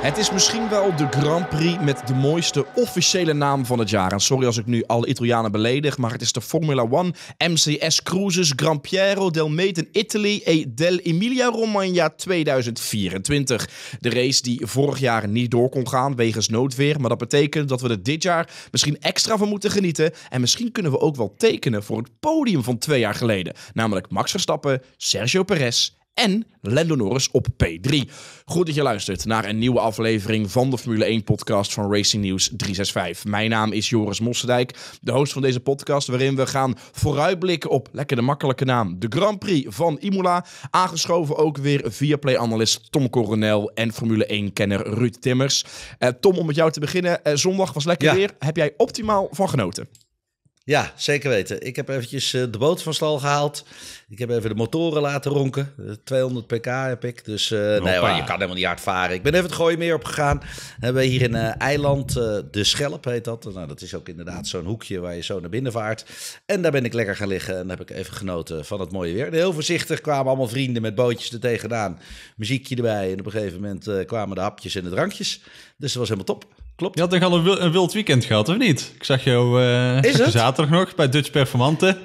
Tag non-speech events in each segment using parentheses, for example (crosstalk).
Het is misschien wel de Grand Prix met de mooiste officiële naam van het jaar. En sorry als ik nu alle Italianen beledig, maar het is de Formula One MCS Cruises Gran Piero del Meten Italy e del Emilia Romagna 2024. De race die vorig jaar niet door kon gaan wegens noodweer. Maar dat betekent dat we er dit jaar misschien extra van moeten genieten. En misschien kunnen we ook wel tekenen voor het podium van twee jaar geleden. Namelijk Max Verstappen, Sergio Perez en Lando Norris op P3. Goed dat je luistert naar een nieuwe aflevering van de Formule 1-podcast van Racing News 365. Mijn naam is Joris Mossendijk, de host van deze podcast, waarin we gaan vooruitblikken op, lekker de makkelijke naam, de Grand Prix van Imola. Aangeschoven ook weer Viaplay-analyst Tom Coronel en Formule 1-kenner Ruud Timmers. Uh, Tom, om met jou te beginnen, uh, zondag was lekker Ja. weer. Heb jij optimaal van genoten? Ja, zeker weten. Ik heb eventjes eh, de boot van stal gehaald. Ik heb even de motoren laten ronken. Eh, 200 pk heb ik. Dus eh, nee hoor, je kan helemaal niet hard varen. Ik ben even het gooien meer op gegaan. Hebben we hier in eh, eiland, eh, de Schelp heet dat. Nou, dat is ook inderdaad zo'n hoekje waar je zo naar binnen vaart. En daar ben ik lekker gaan liggen en heb ik even genoten van het mooie weer. En heel voorzichtig kwamen allemaal vrienden met bootjes er tegenaan. Muziekje erbij. En op een gegeven moment eh, kwamen de hapjes en de drankjes. Dus dat was helemaal top. Klopt. Je had toch al een, wil- een wild weekend gehad, of niet? Ik zag jou (laughs) het? zaterdag nog bij Dutch Performante.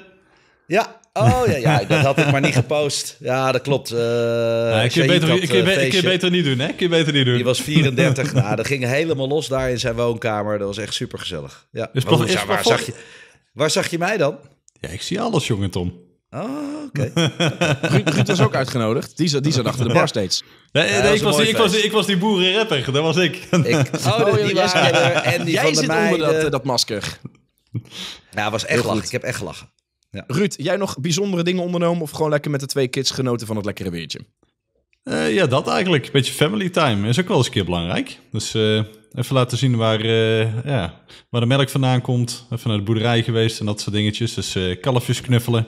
Ja, oh ja, ja, dat had ik maar niet gepost. Ja, dat klopt. Kun, je Said beter, had, kun, je eh, kun je beter niet doen, hè? Kun je beter niet doen. Die was (laughs) 34. nou, dat ging helemaal los daar in zijn woonkamer. Dat was echt super gezellig. Ja. Is Maar plaf- hoe- is waar, plafond- zag je, waar zag je mij dan? Ja, ik zie alles, jongen Tom. Oh, oké. (laughs) Ruud, Ruud was ook uitgenodigd. Die zat, die zat achter de bar steeds. Nee, nee, was ik, was, die- ik, was, feest. ik was die boerenrapper, dat was ik. Ik, (laughs) oh, die, er. En die Jij van de zit onder dat, eh, dat masker. Ja, was echt Heel lachen. goed. Ik heb echt gelachen. Ruud, jij nog bijzondere dingen ondernomen of gewoon lekker met de twee kids genoten van het lekkere weertje? Eh, ja, dat eigenlijk. Een beetje family time is ook wel eens een keer belangrijk. Dus eh, even laten zien waar, eh, ja, waar de melk vandaan komt. Even naar de boerderij geweest en dat soort dingetjes. Dus eh kalfjes knuffelen.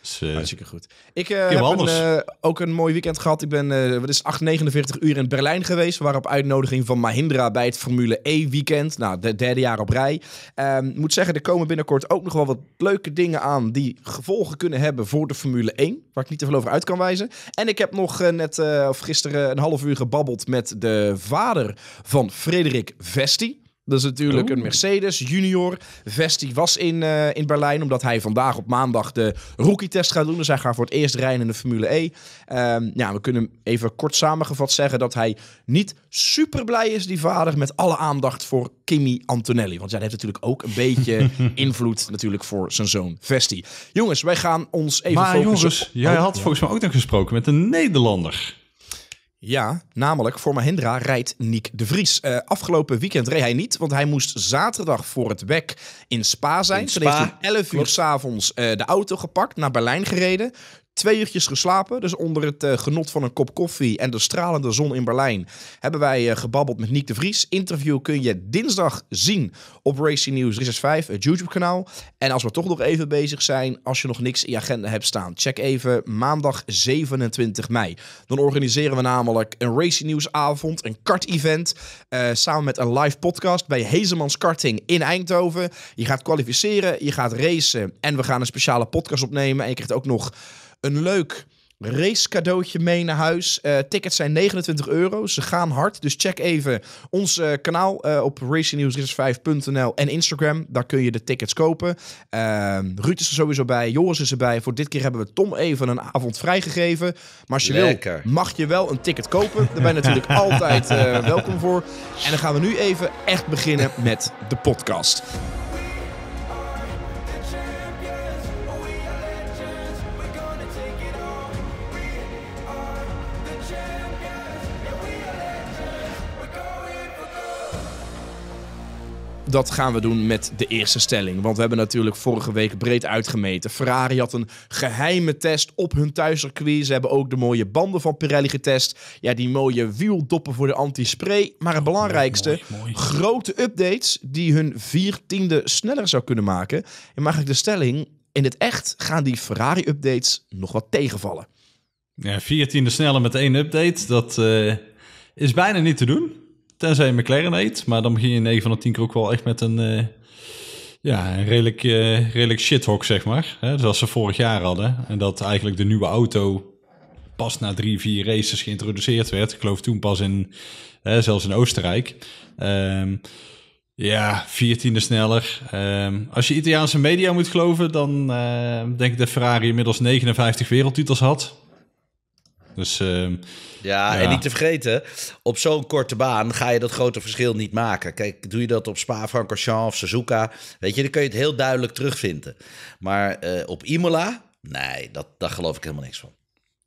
Dus, eh, Hartstikke goed. Ik eh, heb een, eh, ook een mooi weekend gehad. Ik ben wat is het, 8, 49 uur in Berlijn geweest. We waren op uitnodiging van Mahindra bij het Formule E weekend. Nou, de derde jaar op rij. Ik moet zeggen, er komen binnenkort ook nog wel wat leuke dingen aan die gevolgen kunnen hebben voor de Formule 1. Waar ik niet te veel over uit kan wijzen. En ik heb nog net, of gisteren, een half uur gebabbeld met de vader van Frederik Vesti. Dat is natuurlijk Oh. een Mercedes junior. Vesti was in, eh, in Berlijn, omdat hij vandaag op maandag de rookie-test gaat doen. Dus hij gaat voor het eerst rijden in de Formule E. Ehm, ja, we kunnen even kort samengevat zeggen dat hij niet super blij is, die vader, met alle aandacht voor Kimi Antonelli. Want ja, dat heeft natuurlijk ook een beetje (laughs) invloed natuurlijk voor zijn zoon Vesti. Jongens, wij gaan ons even maar focussen jongens, op- jij Oh, had volgens mij ook nog gesproken met een Nederlander. Ja, namelijk voor Mahindra rijdt Nick de Vries. Eh, afgelopen weekend reed hij niet, want hij moest zaterdag voor het WEC in Spa zijn. Toen heeft hij 11 uur s'avonds eh de auto gepakt, naar Berlijn gereden. Twee uurtjes geslapen, dus onder het eh, genot van een kop koffie en de stralende zon in Berlijn hebben wij eh, gebabbeld met Nick de Vries. Interview kun je dinsdag zien op Racing News 365, het YouTube-kanaal. En als we toch nog even bezig zijn, als je nog niks in je agenda hebt staan, check even maandag 27 mei. Dan organiseren we namelijk een Racing News avond, een kart-event, eh, samen met een live podcast bij Hezemans Karting in Eindhoven. Je gaat kwalificeren, je gaat racen en we gaan een speciale podcast opnemen. En je krijgt ook nog een leuk race cadeautje mee naar huis. Eh, tickets zijn 29 euro. Ze gaan hard. Dus check even ons eh, kanaal eh, op racingnews5.nl en Instagram. Daar kun je de tickets kopen. Ehm Ruud is er sowieso bij. Joris is erbij. Voor dit keer hebben we Tom even een avond vrijgegeven. Maar als je Lekker. wil, mag je wel een ticket kopen. Daar ben je natuurlijk (laughs) altijd welkom voor. En dan gaan we nu even echt beginnen met de podcast. Dat gaan we doen met de eerste stelling. Want we hebben natuurlijk vorige week breed uitgemeten. Ferrari had een geheime test op hun thuiscircuit. Ze hebben ook de mooie banden van Pirelli getest. Ja, die mooie wieldoppen voor de anti-spray. Maar het belangrijkste, mooi, mooi. grote updates die hun viertiende sneller zou kunnen maken. En mag ik de stelling, in het echt gaan die Ferrari-updates nog wat tegenvallen. Ja, 14e sneller met één update, dat eh, is bijna niet te doen. Tenzij je McLaren heet, maar dan begin je 9 van de 10 keer ook wel echt met een, eh, ja, een redelijk, eh redelijk shithok, zeg maar. Hè, zoals ze vorig jaar hadden. En dat eigenlijk de nieuwe auto pas na drie, vier races geïntroduceerd werd. Ik geloof toen pas in, hè, zelfs in Oostenrijk. Ehm, ja, viertiende sneller. Ehm, als je Italiaanse media moet geloven, dan uh, denk ik dat Ferrari inmiddels 59 wereldtitels had. Dus, uh, ja, en niet te vergeten, op zo'n korte baan ga je dat grote verschil niet maken. Kijk, doe je dat op Spa-Francorchamps of Suzuka, weet je, dan kun je het heel duidelijk terugvinden. Maar uh, op Imola, nee, dat, daar geloof ik helemaal niks van.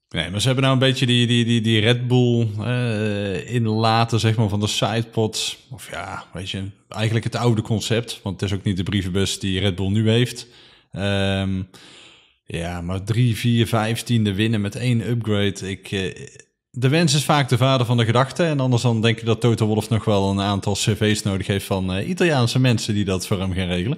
Nee, maar ze hebben nou een beetje die, die, die, die Red Bull uh, inlaten, zeg maar, van de sidepods. Of ja, weet je, eigenlijk het oude concept. Want het is ook niet de brievenbus die Red Bull nu heeft. Um, ja, maar drie, vier, vijftiende winnen met één upgrade. Ik, uh, de wens is vaak de vader van de gedachte. En anders dan denk ik dat Toto Wolff nog wel een aantal cv's nodig heeft van uh, Italiaanse mensen die dat voor hem gaan regelen.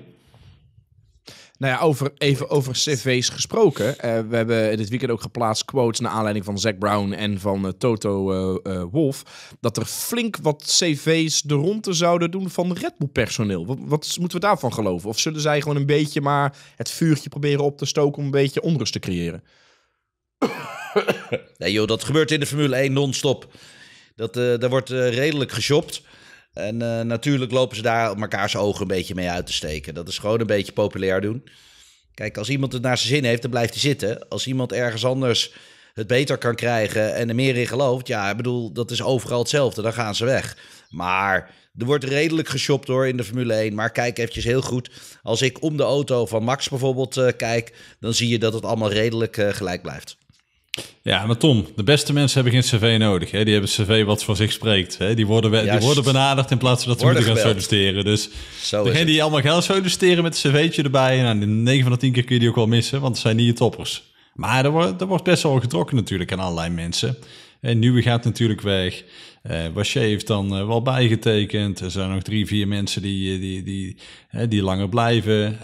Nou ja, over, even over cv's gesproken. Uh, we hebben dit weekend ook geplaatst quotes naar aanleiding van Zack Brown en van uh, Toto uh, Wolf. Dat er flink wat cv's de ronde zouden doen van Red Bull personeel. Wat, wat, moeten we daarvan geloven? Of zullen zij gewoon een beetje maar het vuurtje proberen op te stoken om een beetje onrust te creëren? (coughs) Nee joh, dat gebeurt in de Formule 1 non-stop. Dat, daar wordt redelijk geshopt. En uh, natuurlijk lopen ze daar op elkaars ogen een beetje mee uit te steken. Dat is gewoon een beetje populair doen. Kijk, als iemand het naar zijn zin heeft, dan blijft hij zitten. Als iemand ergens anders het beter kan krijgen en er meer in gelooft, ja, ik bedoel, dat is overal hetzelfde. Dan gaan ze weg. Maar er wordt redelijk geshopt hoor in de Formule 1. Maar kijk eventjes heel goed. Als ik om de auto van Max bijvoorbeeld uh, kijk, dan zie je dat het allemaal redelijk uh, gelijk blijft. Ja, maar Tom, de beste mensen hebben geen cv nodig. Hè? Die hebben een cv wat voor zich spreekt. Hè? Die, worden, die worden benaderd in plaats van dat ze moeten gaan solliciteren. Dus degene die allemaal gaan solliciteren met een cv'tje erbij... Nou, de 9 van de 10 keer kun je die ook wel missen, want het zijn niet je toppers. Maar er wordt, er wordt best wel getrokken natuurlijk aan allerlei mensen. En Nieuwe gaat natuurlijk weg. Uh, Waché heeft dan uh, wel bijgetekend. Er zijn nog drie, vier mensen die, die, die, die, die langer blijven.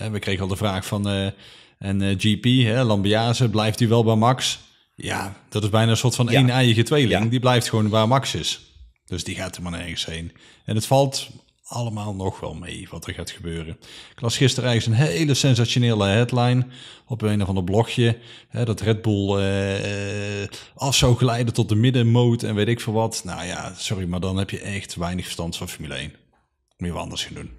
Uh, we kregen al de vraag van... En uh, GP, hè, Lambiase, blijft hij wel bij Max? Ja, dat is bijna een soort van ja. één eigen tweeling. Ja. Die blijft gewoon waar Max is. Dus die gaat er maar nergens heen. En het valt allemaal nog wel mee wat er gaat gebeuren. Ik las gisteren eigenlijk een hele sensationele headline op een of ander blogje. Hè, dat Red Bull uh, af zou glijden tot de middenmoot en weet ik veel wat. Nou ja, sorry, maar dan heb je echt weinig verstand van Formule 1. Moet je wat anders gaan doen.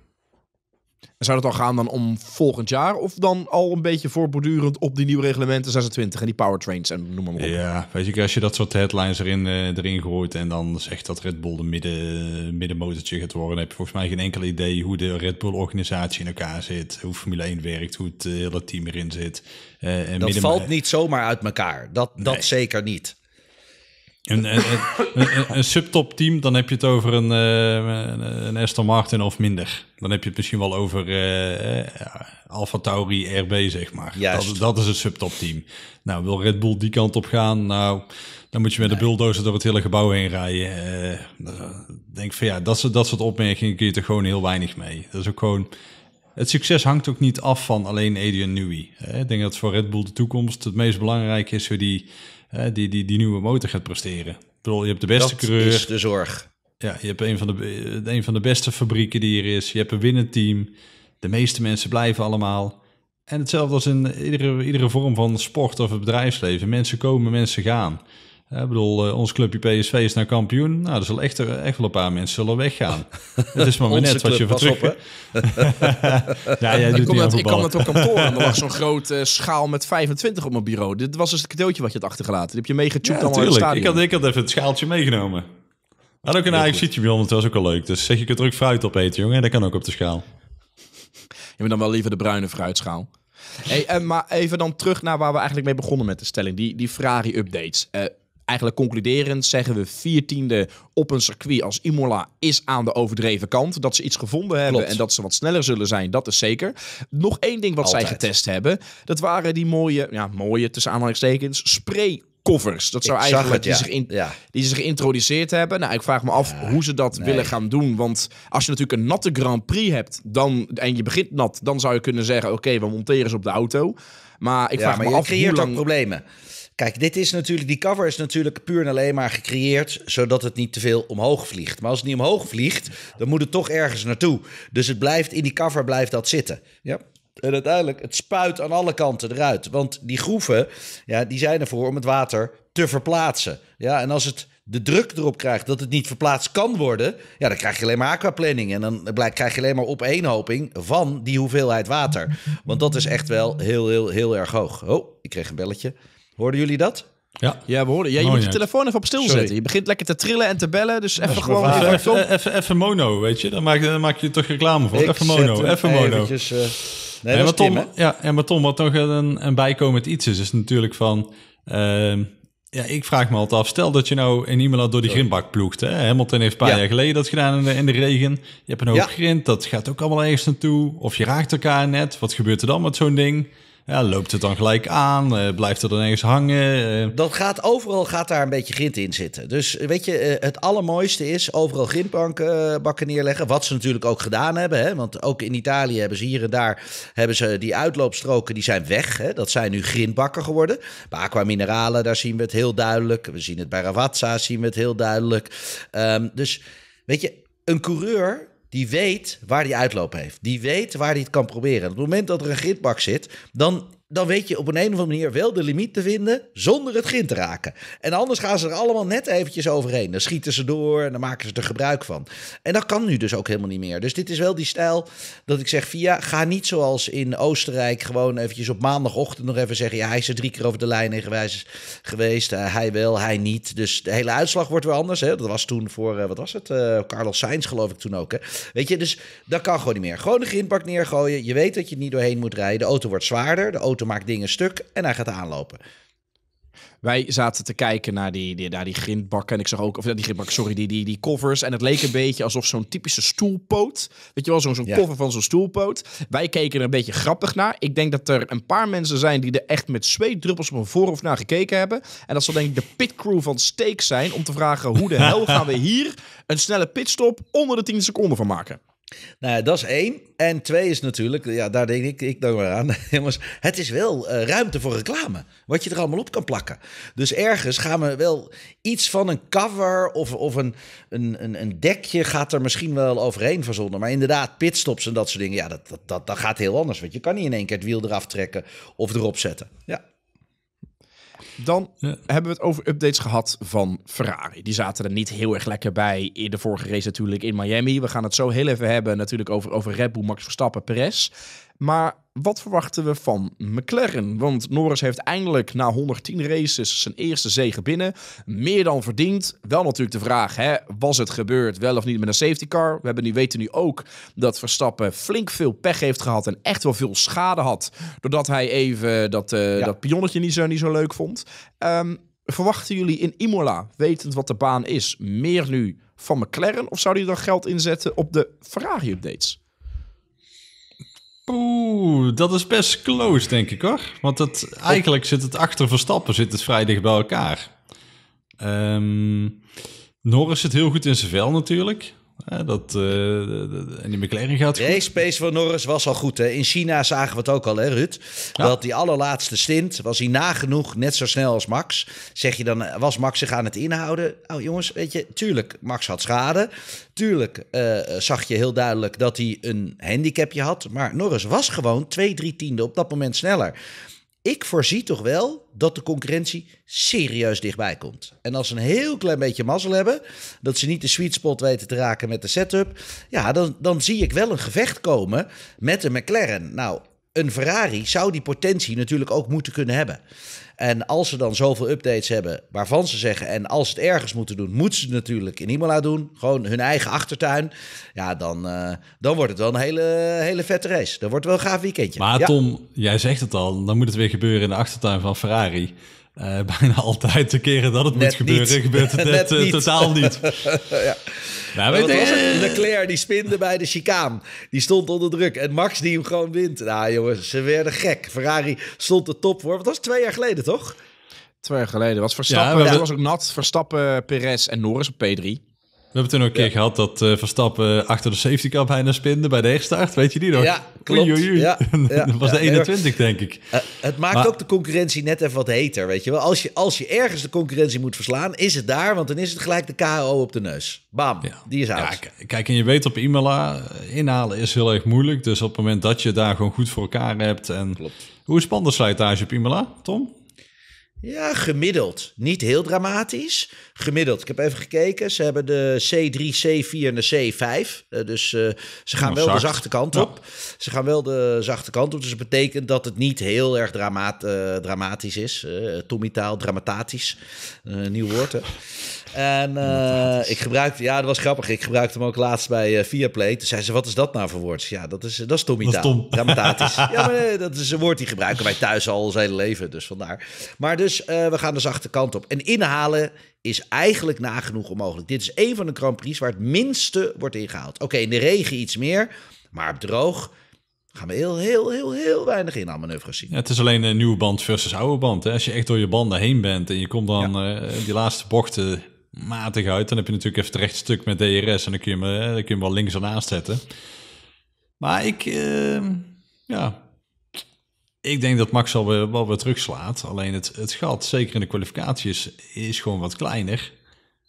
Zou het al gaan dan om volgend jaar of dan al een beetje voorbordurend op die nieuwe reglementen 26 en die powertrains en noem maar, op? Ja, weet je, als je dat soort headlines erin, uh, erin gooit en dan zegt dat Red Bull de midden, middenmotortje gaat worden, dan heb je volgens mij geen enkel idee hoe de Red Bull organisatie in elkaar zit, hoe Formule 1 werkt, hoe het hele team erin zit. Uh, en dat valt niet zomaar uit elkaar. Dat, dat nee. zeker niet. Een, een, een, een subtop team, dan heb je het over een, uh, een Aston Martin of minder. Dan heb je het misschien wel over uh, Alfa Tauri RB, zeg maar. Dat, dat, is het subtop team. Nou, wil Red Bull die kant op gaan? Nou, dan moet je met de bulldozer door het hele gebouw heen rijden. Uh, denk van ja, dat, dat soort opmerkingen kun je er gewoon heel weinig mee. Dat is ook gewoon... Het succes hangt ook niet af van alleen Adrian Newey. Ik denk dat voor Red Bull de toekomst het meest belangrijke is hoe die die, die, die nieuwe motor gaat presteren. Ik bedoel, je hebt de beste dat coureur. is de zorg. Ja, je hebt een van, de, een van de beste fabrieken die er is. Je hebt een winnend team. De meeste mensen blijven allemaal. En hetzelfde als in iedere, iedere vorm van sport of het bedrijfsleven. Mensen komen, mensen gaan. Ik bedoel, uh, ons clubje PSV is nou kampioen. Nou, er zullen echt, echt wel een paar mensen zullen weggaan. (laughs) Het is maar, maar net wat je voor terug... Op, (laughs) ja, jij doet ik, kom net, ik kwam net op kantoor en er lag (laughs) zo'n grote uh, schaal met 25 op mijn bureau. Dit was dus het cadeautje wat je had achtergelaten. Die heb je meegetjoept ja, allemaal in het stadion. Ik had, ik had even het schaaltje meegenomen. Had ook een eigen zietje bij ons, dat was ook wel leuk. Dus zeg je kunt er ook fruit op eten, jongen. Dat kan ook op de schaal. Je bent dan wel liever de bruine fruitschaal. Hey, maar even dan terug naar waar we eigenlijk mee begonnen met de stelling. Die, die Ferrari-updates. Uh, eigenlijk concluderend zeggen we viertiende op een circuit als Imola is aan de overdreven kant. Dat ze iets gevonden hebben Klopt. en dat ze wat sneller zullen zijn, dat is zeker. Nog één ding wat Altijd. zij getest hebben, dat waren die mooie, ja mooie tussen aanhalingstekens, spray covers. Dat zou Ik eigenlijk het, die, ja. zich in, Ja. die ze geïntroduceerd hebben. Nou, ik vraag me af hoe ze dat nee. willen gaan doen. Want als je natuurlijk een natte Grand Prix hebt dan, en je begint nat, dan zou je kunnen zeggen: oké, we monteren ze op de auto. Maar ik vraag maar me je af hoe creëert lang. ook problemen. Kijk, dit is natuurlijk, die cover is natuurlijk puur en alleen maar gecreëerd zodat het niet te veel omhoog vliegt. Maar als het niet omhoog vliegt, dan moet het toch ergens naartoe. Dus het blijft in die cover blijft dat zitten. Ja. En uiteindelijk, het spuit aan alle kanten eruit. Want die groeven, ja, die zijn ervoor om het water te verplaatsen. Ja, en als het de druk erop krijgt dat het niet verplaatst kan worden, ja, dan krijg je alleen maar aquaplanning. En dan krijg je alleen maar opeenhoping van die hoeveelheid water. Want dat is echt wel heel, heel, heel erg hoog. Oh, ik kreeg een belletje. Hoorden jullie dat? Ja. Ja, we hoorden. Ja, je moet je telefoon even op stil Sorry. zetten. Je begint lekker te trillen en te bellen. Dus even gewoon. even- Even, even, even, even mono, weet je. Dan maak, dan maak je toch reclame voor. Ik even mono, even mono. eventjes, eh, nee, Ja, dat maar Tim, Tom, ja, en maar Tom, wat nog een, een bijkomend iets is, is natuurlijk van... ehm, ja, ik vraag me altijd af, stel dat je nou in Imola door die grindbak ploegt. Hè? Hamilton heeft een paar Ja. jaar geleden dat gedaan in de, in de regen. Je hebt een hoop Ja. grind, dat gaat ook allemaal ergens naartoe. Of je raakt elkaar net, wat gebeurt er dan met zo'n ding? Ja, loopt het dan gelijk aan? Eh, blijft dan ergens hangen? Eh, Dat gaat overal gaat daar een beetje grind in zitten. Dus weet je, eh, het allermooiste is overal grindbanken eh, bakken neerleggen. Wat ze natuurlijk ook gedaan hebben. Hè? Want ook in Italië hebben ze hier en daar hebben ze die uitloopstroken die zijn weg. Hè? Dat zijn nu grindbakken geworden. Bij Aqua Minerale, daar zien we het heel duidelijk. We zien het bij Ravazza, zien we het heel duidelijk. Ehm, dus weet je, een coureur die weet waar die uitloop heeft. Die weet waar hij het kan proberen. En op het moment dat er een grindbak zit, dan, dan weet je op een, of andere manier wel de limiet te vinden zonder het grind te raken. En anders gaan ze er allemaal net eventjes overheen. Dan schieten ze door en dan maken ze er gebruik van. En dat kan nu dus ook helemaal niet meer. Dus dit is wel die stijl dat ik zeg, via ga niet zoals in Oostenrijk gewoon eventjes op maandagochtend nog even zeggen, ja, hij is er drie keer over de lijn gewijs- geweest. Eh, hij wel, hij niet. Dus de hele uitslag wordt weer anders. Hè? Dat was toen voor, eh, wat was het? Eh, Carlos Sainz geloof ik toen ook. Hè? Weet je, dus dat kan gewoon niet meer. Gewoon een grindbak neergooien. Je weet dat je niet doorheen moet rijden. De auto wordt zwaarder. De auto maakt dingen stuk en hij gaat aanlopen. Wij zaten te kijken naar die, die, naar die grindbakken. En ik zag ook, of die grindbakken, sorry, die, die, die covers. En het leek een beetje alsof zo'n typische stoelpoot. Weet je wel, zo'n Ja. cover van zo'n stoelpoot. Wij keken er een beetje grappig naar. Ik denk dat er een paar mensen zijn die er echt met zweetdruppels op hun voorhoofd naar gekeken hebben. En dat zal denk ik de pitcrew van Steak zijn. Om te vragen hoe de hel (laughs) gaan we hier een snelle pitstop onder de 10 seconden van maken. Nou, dat is één. En twee is natuurlijk, ja, daar denk ik, ik denk maar aan. (laughs) Het is wel eh, ruimte voor reclame. Wat je er allemaal op kan plakken. Dus ergens gaan we wel iets van een cover of, of een, een, een, een dekje gaat er misschien wel overheen verzonnen. Maar inderdaad, pitstops en dat soort dingen, ja, dat, dat, dat, dat gaat heel anders. Want je kan niet in één keer het wiel eraf trekken of erop zetten. Ja. Dan Ja. hebben we het over updates gehad van Ferrari. Die zaten er niet heel erg lekker bij in de vorige race natuurlijk in Miami. We gaan het zo heel even hebben natuurlijk over, over Red Bull, Max Verstappen, Perez. Maar wat verwachten we van McLaren? Want Norris heeft eindelijk na 110 races zijn eerste zege binnen. Meer dan verdiend. Wel natuurlijk de vraag, hè, was het gebeurd wel of niet met een safety car? We hebben nu, weten nu ook dat Verstappen flink veel pech heeft gehad en echt wel veel schade had. Doordat hij even dat, Ja. dat pionnetje niet zo, niet zo leuk vond. Ehm, verwachten jullie in Imola, wetend wat de baan is, meer nu van McLaren? Of zouden jullie dan geld inzetten op de Ferrari-updates? Oeh, dat is best close, denk ik hoor. Want het, eigenlijk zit het achter Verstappen zit het vrij dicht bij elkaar. Ehm Norris zit heel goed in zijn vel natuurlijk. Ja, dat, de- en die McLaren gaat goed. race pace van Norris was al goed. Hè? In China zagen we het ook al, hè? Ja. Dat die allerlaatste stint was hij nagenoeg net zo snel als Max. Zeg je dan, eh, was Max zich aan het inhouden? Nou jongens, weet je, tuurlijk, Max had schade. Tuurlijk eh, zag je heel duidelijk dat hij een handicapje had. Maar Norris was gewoon twee, drie tiende op dat moment sneller. Ik voorzie toch wel dat de concurrentie serieus dichtbij komt. En als ze een heel klein beetje mazzel hebben, dat ze niet de sweet spot weten te raken met de setup, ja, dan, dan zie ik wel een gevecht komen met een McLaren. Nou, een Ferrari zou die potentie natuurlijk ook moeten kunnen hebben. En als ze dan zoveel updates hebben waarvan ze zeggen... en als ze het ergens moeten doen, moeten ze het natuurlijk in Imola doen. Gewoon hun eigen achtertuin. Ja, dan, eh, dan wordt het wel een hele, hele vette race. Dan wordt het wel een gaaf weekendje. Maar Ja. Tom, jij zegt het al, dan moet het weer gebeuren in de achtertuin van Ferrari. Eh, (laughs) bijna altijd de keren dat het Net moet gebeuren, niet. gebeurt het (laughs) Net net, eh, niet. totaal niet. (laughs) ja. Nou, weet was je, het? Leclerc die spinde bij de chicaan. Die stond onder druk. En Max die hem gewoon wint. Nou jongens, ze werden gek. Ferrari stond de top voor. Wat was twee jaar geleden toch? Twee jaar geleden was Verstappen. Ja, hebben- was ook nat. Verstappen, Perez en Norris op P3. We hebben toen ook een keer gehad dat uh, Verstappen achter de safety car bijna spinde bij de herstart. Weet je die nog? Ja, klopt. Oei, oei, oei. Ja, (laughs) ja, dat was de 21, denk ik. Uh, het maakt ook de concurrentie net even wat heter, weet je wel. Als je, als je ergens de concurrentie moet verslaan, is het daar. Want dan is het gelijk de KO op de neus. Bam, die is uit. Ja, kijk, en je weet op Imola, inhalen is heel erg moeilijk. Dus op het moment dat je daar gewoon goed voor elkaar hebt. En klopt. Hoe is pandenslijtage op Imola, Tom? Ja, gemiddeld. Niet heel dramatisch. Gemiddeld. Ik heb even gekeken. Ze hebben de C3, C4 en de C5. Uh, dus uh, ze gaan wel de zachte kant op. Ze gaan wel de zachte kant op. Dus dat betekent dat het niet heel erg dramaat, uh, dramatisch is. Tommy taal, dramatisch. nieuw woord, hè? En uh, ik gebruikte, ja, dat was grappig. Ik gebruikte hem ook laatst bij uh, Viaplay. Toen zei ze, wat is dat nou voor woord? Ja, dat is, dat is Tommy taal. Tom. Ja, maar nee, (laughs) dat is een woord die gebruiken wij thuis al ons hele leven. Dus vandaar. Maar dus, uh, we gaan de zachte kant op. En inhalen is eigenlijk nagenoeg onmogelijk. Dit is een van de Grand Prix waar het minste wordt ingehaald. Oké, okay, in de regen iets meer, maar op droog gaan we heel, heel, heel, heel weinig in aan manoeuvres zien. Ja, het is alleen een nieuwe band versus oude band. Hè? Als je echt door je banden heen bent en je komt dan ja. uh, die laatste bochten matig uit. Dan heb je natuurlijk even het rechtstuk met DRS en dan kun je hem, dan kun je hem wel links ernaast zetten. Maar ik, uh, ja, ik denk dat Max al weer, wel weer terugslaat. Alleen het, het gat, zeker in de kwalificaties, is gewoon wat kleiner.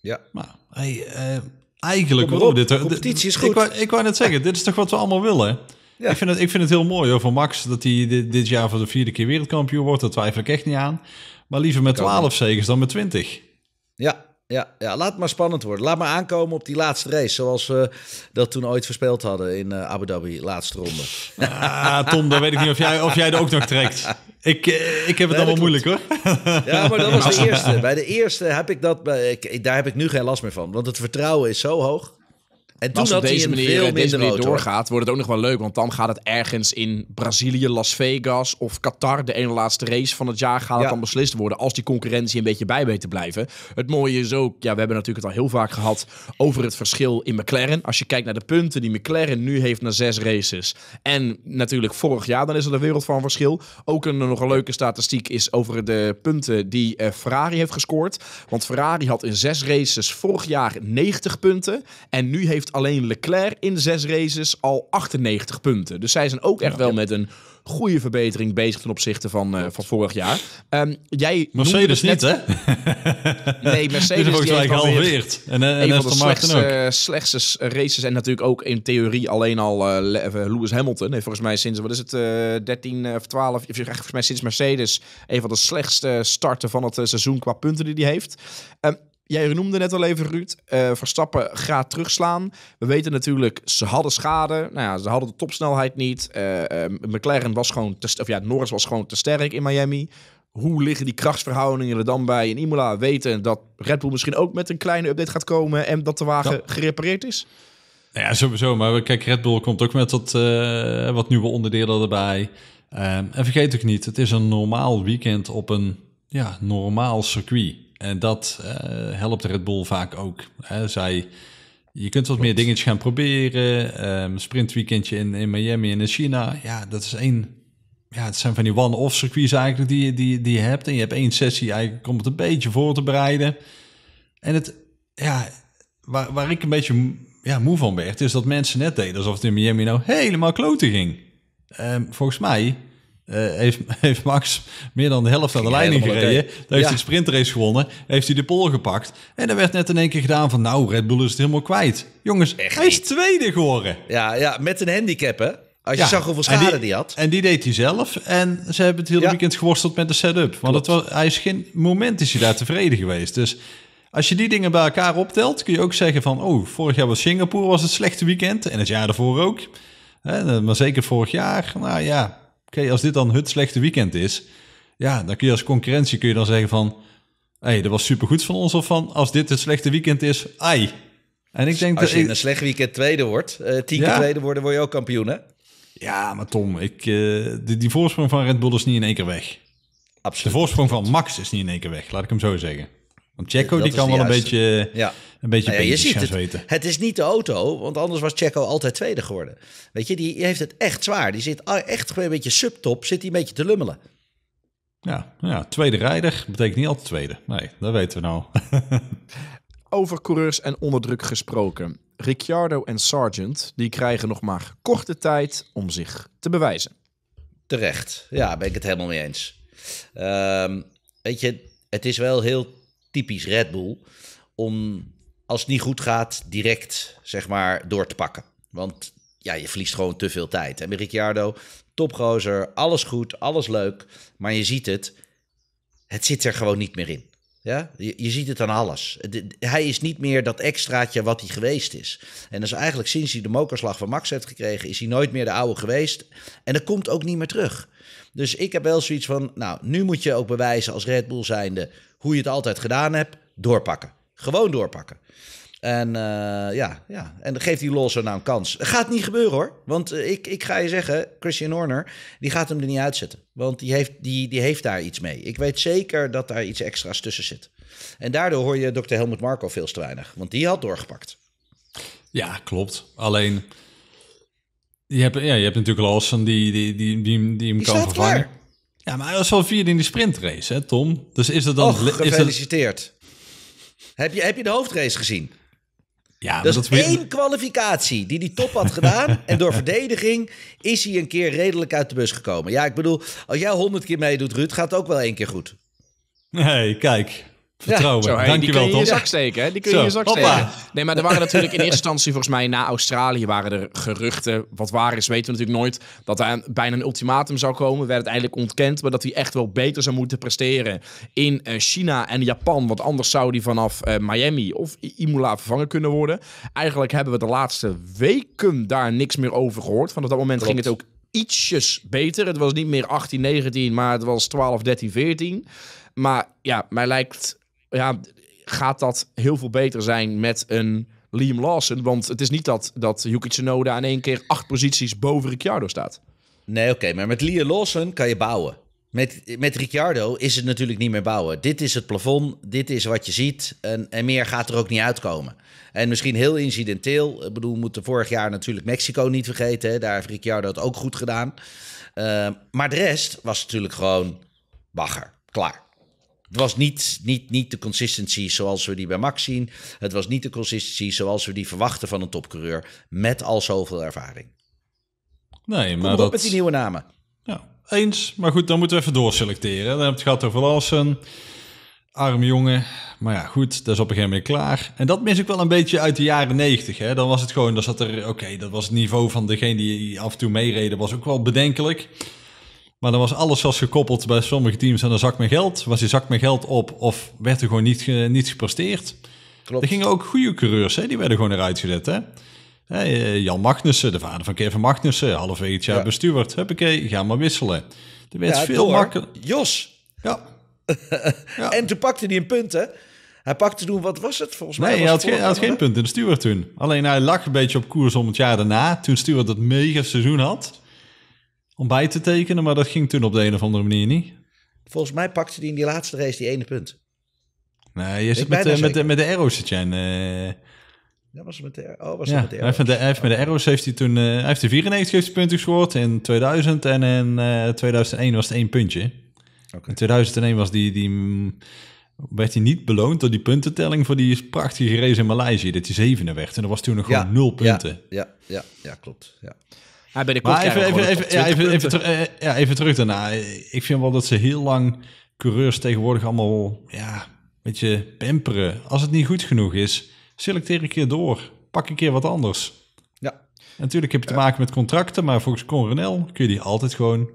Ja. Maar hey, uh, eigenlijk... Dit, competitie is goed. Ik wou, ik wou net zeggen, dit is toch wat we allemaal willen? Ja. Ik, vind het, ik vind het heel mooi hoor, voor Max dat hij dit, dit, jaar voor de vierde keer wereldkampioen wordt. Daar twijfel ik echt niet aan. Maar liever met 12 zegens dan met 20. Ja, ja, ja, laat het maar spannend worden. Laat maar aankomen op die laatste race. Zoals we dat toen ooit verspeeld hadden in uh, Abu Dhabi, laatste ronde. Ah, Tom, dan weet ik niet of jij, of jij er ook nog trekt. Ik, uh, ik heb het nee, allemaal moeilijk hoor. Ja, maar dat was de (laughs) eerste. Bij de eerste heb ik dat, ik, daar heb ik nu geen last meer van. Want het vertrouwen is zo hoog. En toen als op deze manier, deze manier doorgaat, wordt het ook nog wel leuk. Want dan gaat het ergens in Brazilië, Las Vegas of Qatar, de ene laatste race van het jaar, gaat het dan beslist worden. Als die concurrentie een beetje bij weet te blijven. Het mooie is ook, ja, we hebben natuurlijk het al heel vaak gehad over het verschil in McLaren. Als je kijkt naar de punten die McLaren nu heeft na zes races. En natuurlijk vorig jaar, dan is er een wereld van verschil. Ook een nog een leuke statistiek is over de punten die uh, Ferrari heeft gescoord. Want Ferrari had in zes races vorig jaar 90 punten. En nu heeft alleen Leclerc in zes races al 98 punten. Dus zij zijn ook echt wel met een goede verbetering bezig ten opzichte van, uh, van vorig jaar. Um, jij Mercedes niet, hè? nee, (laughs) Mercedes is volgens mij gehalveerd. En, uh, een van de slechtste, slechtste, races en natuurlijk ook in theorie alleen al uh, Lewis Hamilton. Nee, volgens mij sinds, wat is het, 13 of 12, of volgens mij sinds Mercedes een van de slechtste starten van het seizoen qua punten die hij heeft. Um, Jij noemde net al even, Ruud. Uh, Verstappen gaat terugslaan. We weten natuurlijk, ze hadden schade. Nou ja, ze hadden de topsnelheid niet. Uh, uh, McLaren was gewoon te, of ja, Norris was gewoon te sterk in Miami. Hoe liggen die krachtsverhoudingen er dan bij in Imola? Weten dat Red Bull misschien ook met een kleine update gaat komen en dat de wagen ja. gerepareerd is? Ja, sowieso. Maar kijk, Red Bull komt ook met wat, wat nieuwe onderdelen erbij. En vergeet ook niet, het is een normaal weekend op een ja, normaal circuit. En dat uh, helpt Red Bull vaak ook. Hè. Zij, je kunt wat meer dingetjes gaan proberen. Um, sprintweekendje in, in Miami en in China. Ja, dat is één. Ja, het zijn van die one-off circuits eigenlijk die, die, die je hebt. En je hebt één sessie eigenlijk om het een beetje voor te bereiden. En het, ja, waar, waar ik een beetje ja, moe van werd, is dat mensen net deden alsof het in Miami nou helemaal kloten ging. Um, volgens mij uh, heeft, (laughs) heeft Max meer dan de helft aan de leiding gereden. Dan heeft ja. hij de sprintrace gewonnen. Heeft hij de pol gepakt. En er werd net in één keer gedaan van... nou, Red Bull is het helemaal kwijt. Jongens, Echt hij is tweede geworden. Ja, ja, met een handicap, hè? Als je ja. zag hoeveel schade die, die, had. En die deed hij zelf. En ze hebben het hele ja. weekend geworsteld met de setup. Want het was, hij is geen moment is hij daar tevreden geweest. Dus als je die dingen bij elkaar optelt... kun je ook zeggen van... oh, vorig jaar was Singapore was het slechte weekend. En het jaar daarvoor ook. maar zeker vorig jaar. Nou ja, okay, als dit dan het slechte weekend is, ja, dan kun je als concurrentie kun je dan zeggen van, hé, hey, dat was supergoed van ons, of van, als dit het slechte weekend is, ai. En ik denk als je in een slecht weekend tweede wordt, uh, tien keer tweede worden, word je ook kampioen, hè? Ja, maar Tom, ik, uh, die, die voorsprong van Red Bull is niet in één keer weg. Absoluut. De voorsprong van Max is niet in één keer weg, laat ik hem zo zeggen. Want Checo die kan wel een beetje, ja. Een beetje nou ja, je ziet het, weten. Het is niet de auto, want anders was Checo altijd tweede geworden. Weet je, die heeft het echt zwaar. Die zit echt een beetje subtop, zit hij een beetje te lummelen. Ja, ja, tweede rijder betekent niet altijd tweede. Nee, dat weten we nou. (laughs) over coureurs en onderdruk gesproken. Ricciardo en Sargent die krijgen nog maar korte tijd om zich te bewijzen. Terecht. Ja, ben ik het helemaal mee eens. Ehm, weet je, het is wel heel typisch Red Bull om als het niet goed gaat direct zeg maar door te pakken. Want ja, je verliest gewoon te veel tijd. En Ricciardo, topgozer, alles goed, alles leuk. Maar je ziet het, het zit er gewoon niet meer in. Ja? Je, je ziet het aan alles. Hij is niet meer dat extraatje wat hij geweest is. En dus eigenlijk sinds hij de mokerslag van Max heeft gekregen... is hij nooit meer de oude geweest. En dat komt ook niet meer terug. Dus ik heb wel zoiets van... nou, nu moet je ook bewijzen als Red Bull zijnde... hoe je het altijd gedaan hebt, doorpakken. Gewoon doorpakken. En eh, ja, ja, en dan geeft die Lawson nou een kans. Gaat niet gebeuren hoor. Want eh, ik, ik ga je zeggen, Christian Horner, die gaat hem er niet uitzetten. Want die heeft, die, die heeft daar iets mee. Ik weet zeker dat daar iets extra's tussen zit. En daardoor hoor je Dr. Helmut Marko veel te weinig. Want die had doorgepakt. Ja, klopt. Alleen, je hebt, ja, je hebt natuurlijk Lawson die, die, die, die, die hem Die kan vervangen. klaar. Ja, maar hij was wel vierde in die sprintrace, hè, Tom? Dus is dat dan... Och, is dat, gefeliciteerd. Heb je, heb je de hoofdrace gezien? ja, Dat is één kwalificatie die die top had gedaan. (laughs) en door verdediging is hij een keer redelijk uit de bus gekomen. Ja, ik bedoel, als jij honderd keer meedoet, Ruud, gaat het ook wel één keer goed. Nee, kijk. Vertrouwen. Zo, hey, die kun Dankjewel, je in je zak steken, hè? Die kun je Zo, in je zak hoppa. steken. Nee, maar er waren natuurlijk in eerste instantie, volgens mij na Australië, waren er geruchten. Wat waar is, weten we natuurlijk nooit. Dat er een- bijna een ultimatum zou komen. Werd uiteindelijk ontkend. Maar dat hij echt wel beter zou moeten presteren in eh, China en Japan. Want anders zou hij vanaf eh, Miami of Imola vervangen kunnen worden. Eigenlijk hebben we de laatste weken daar niks meer over gehoord. Vanaf dat moment ging het ook ietsjes beter. Het was niet meer 18, 19, maar het was 12, 13, 14. Maar ja, mij lijkt ja, gaat dat heel veel beter zijn met een Liam Lawson. Want het is niet dat, dat Yuki Tsunoda in één keer acht posities boven Ricciardo staat. Nee, oké, maar met Liam Lawson kan je bouwen. Met, met Ricciardo is het natuurlijk niet meer bouwen. Dit is het plafond, dit is wat je ziet. En, en meer gaat er ook niet uitkomen. En misschien heel incidenteel. Ik bedoel, we moeten vorig jaar natuurlijk Mexico niet vergeten. Daar heeft Ricciardo het ook goed gedaan. Eh, maar de rest was natuurlijk gewoon bagger. Klaar. Het was niet, niet, niet de consistency zoals we die bij Max zien. Het was niet de consistency zoals we die verwachten van een topcoureur. Met al zoveel ervaring. Nee, maar dat... met die nieuwe namen. Ja, eens. Maar goed, dan moeten we even doorselecteren. Dan heb je het gehad over Lawson. Arme jongen. Maar ja, goed, dat is op een gegeven moment klaar. En dat mis ik wel een beetje uit de jaren negentig. Dan was het gewoon, dan zat er... Oké, dat was het niveau van degene die af en toe meereden. was ook wel bedenkelijk. Maar dan was alles als gekoppeld bij sommige teams aan een zak met geld. Was die zak met geld op of werd er gewoon niet, niet gepresteerd. Klopt. Er gingen ook goede coureurs, hè? die werden gewoon eruit gezet. Hè? Eh, Jan Magnussen, de vader van Kevin Magnussen, halverwege het jaar Ja. bestuurd. Huppakee, ga maar wisselen. Er werd Ja, veel makkelijker. Jos. Ja. (laughs) Ja. En toen pakte hij een punt, hè? Hij pakte toen, wat was het volgens mij? Nee, hij had, het geen, had geen punt in de Stewart toen. Alleen hij lag een beetje op koers om het jaar daarna. Toen Stewart dat mega seizoen had. Om bij te tekenen, maar dat ging toen op de een of andere manier niet. Volgens mij pakte hij in die laatste race die ene punt. Nee, je zit met, de- met, de, met de Arrows zit jij. eh, Dat was het met de, oh, was Ja, met de hij heeft, de, hij heeft met de Arrows heeft hij toen... eh, hij heeft de 94 heeft hij punten gescoord in 2000 en in eh, 2001 was het één puntje. Oké. In 2001 was die, die, mm, werd hij niet beloond door die puntentelling voor die prachtige race in Maleisië, dat hij zevende werd. En dat was toen nog gewoon nul punten. Ja, ja, ja, ja, klopt. Ja. Hij bij de Maar even, even, even, top ja, 20 even, even, punten. ter- eh, ja, even terug daarna. Ik vind wel dat ze heel lang coureurs tegenwoordig allemaal ja, een beetje pamperen. Als het niet goed genoeg is, selecteer een keer door. Pak een keer wat anders. ja. Natuurlijk heb je te maken met contracten, maar volgens Coronel kun je die altijd gewoon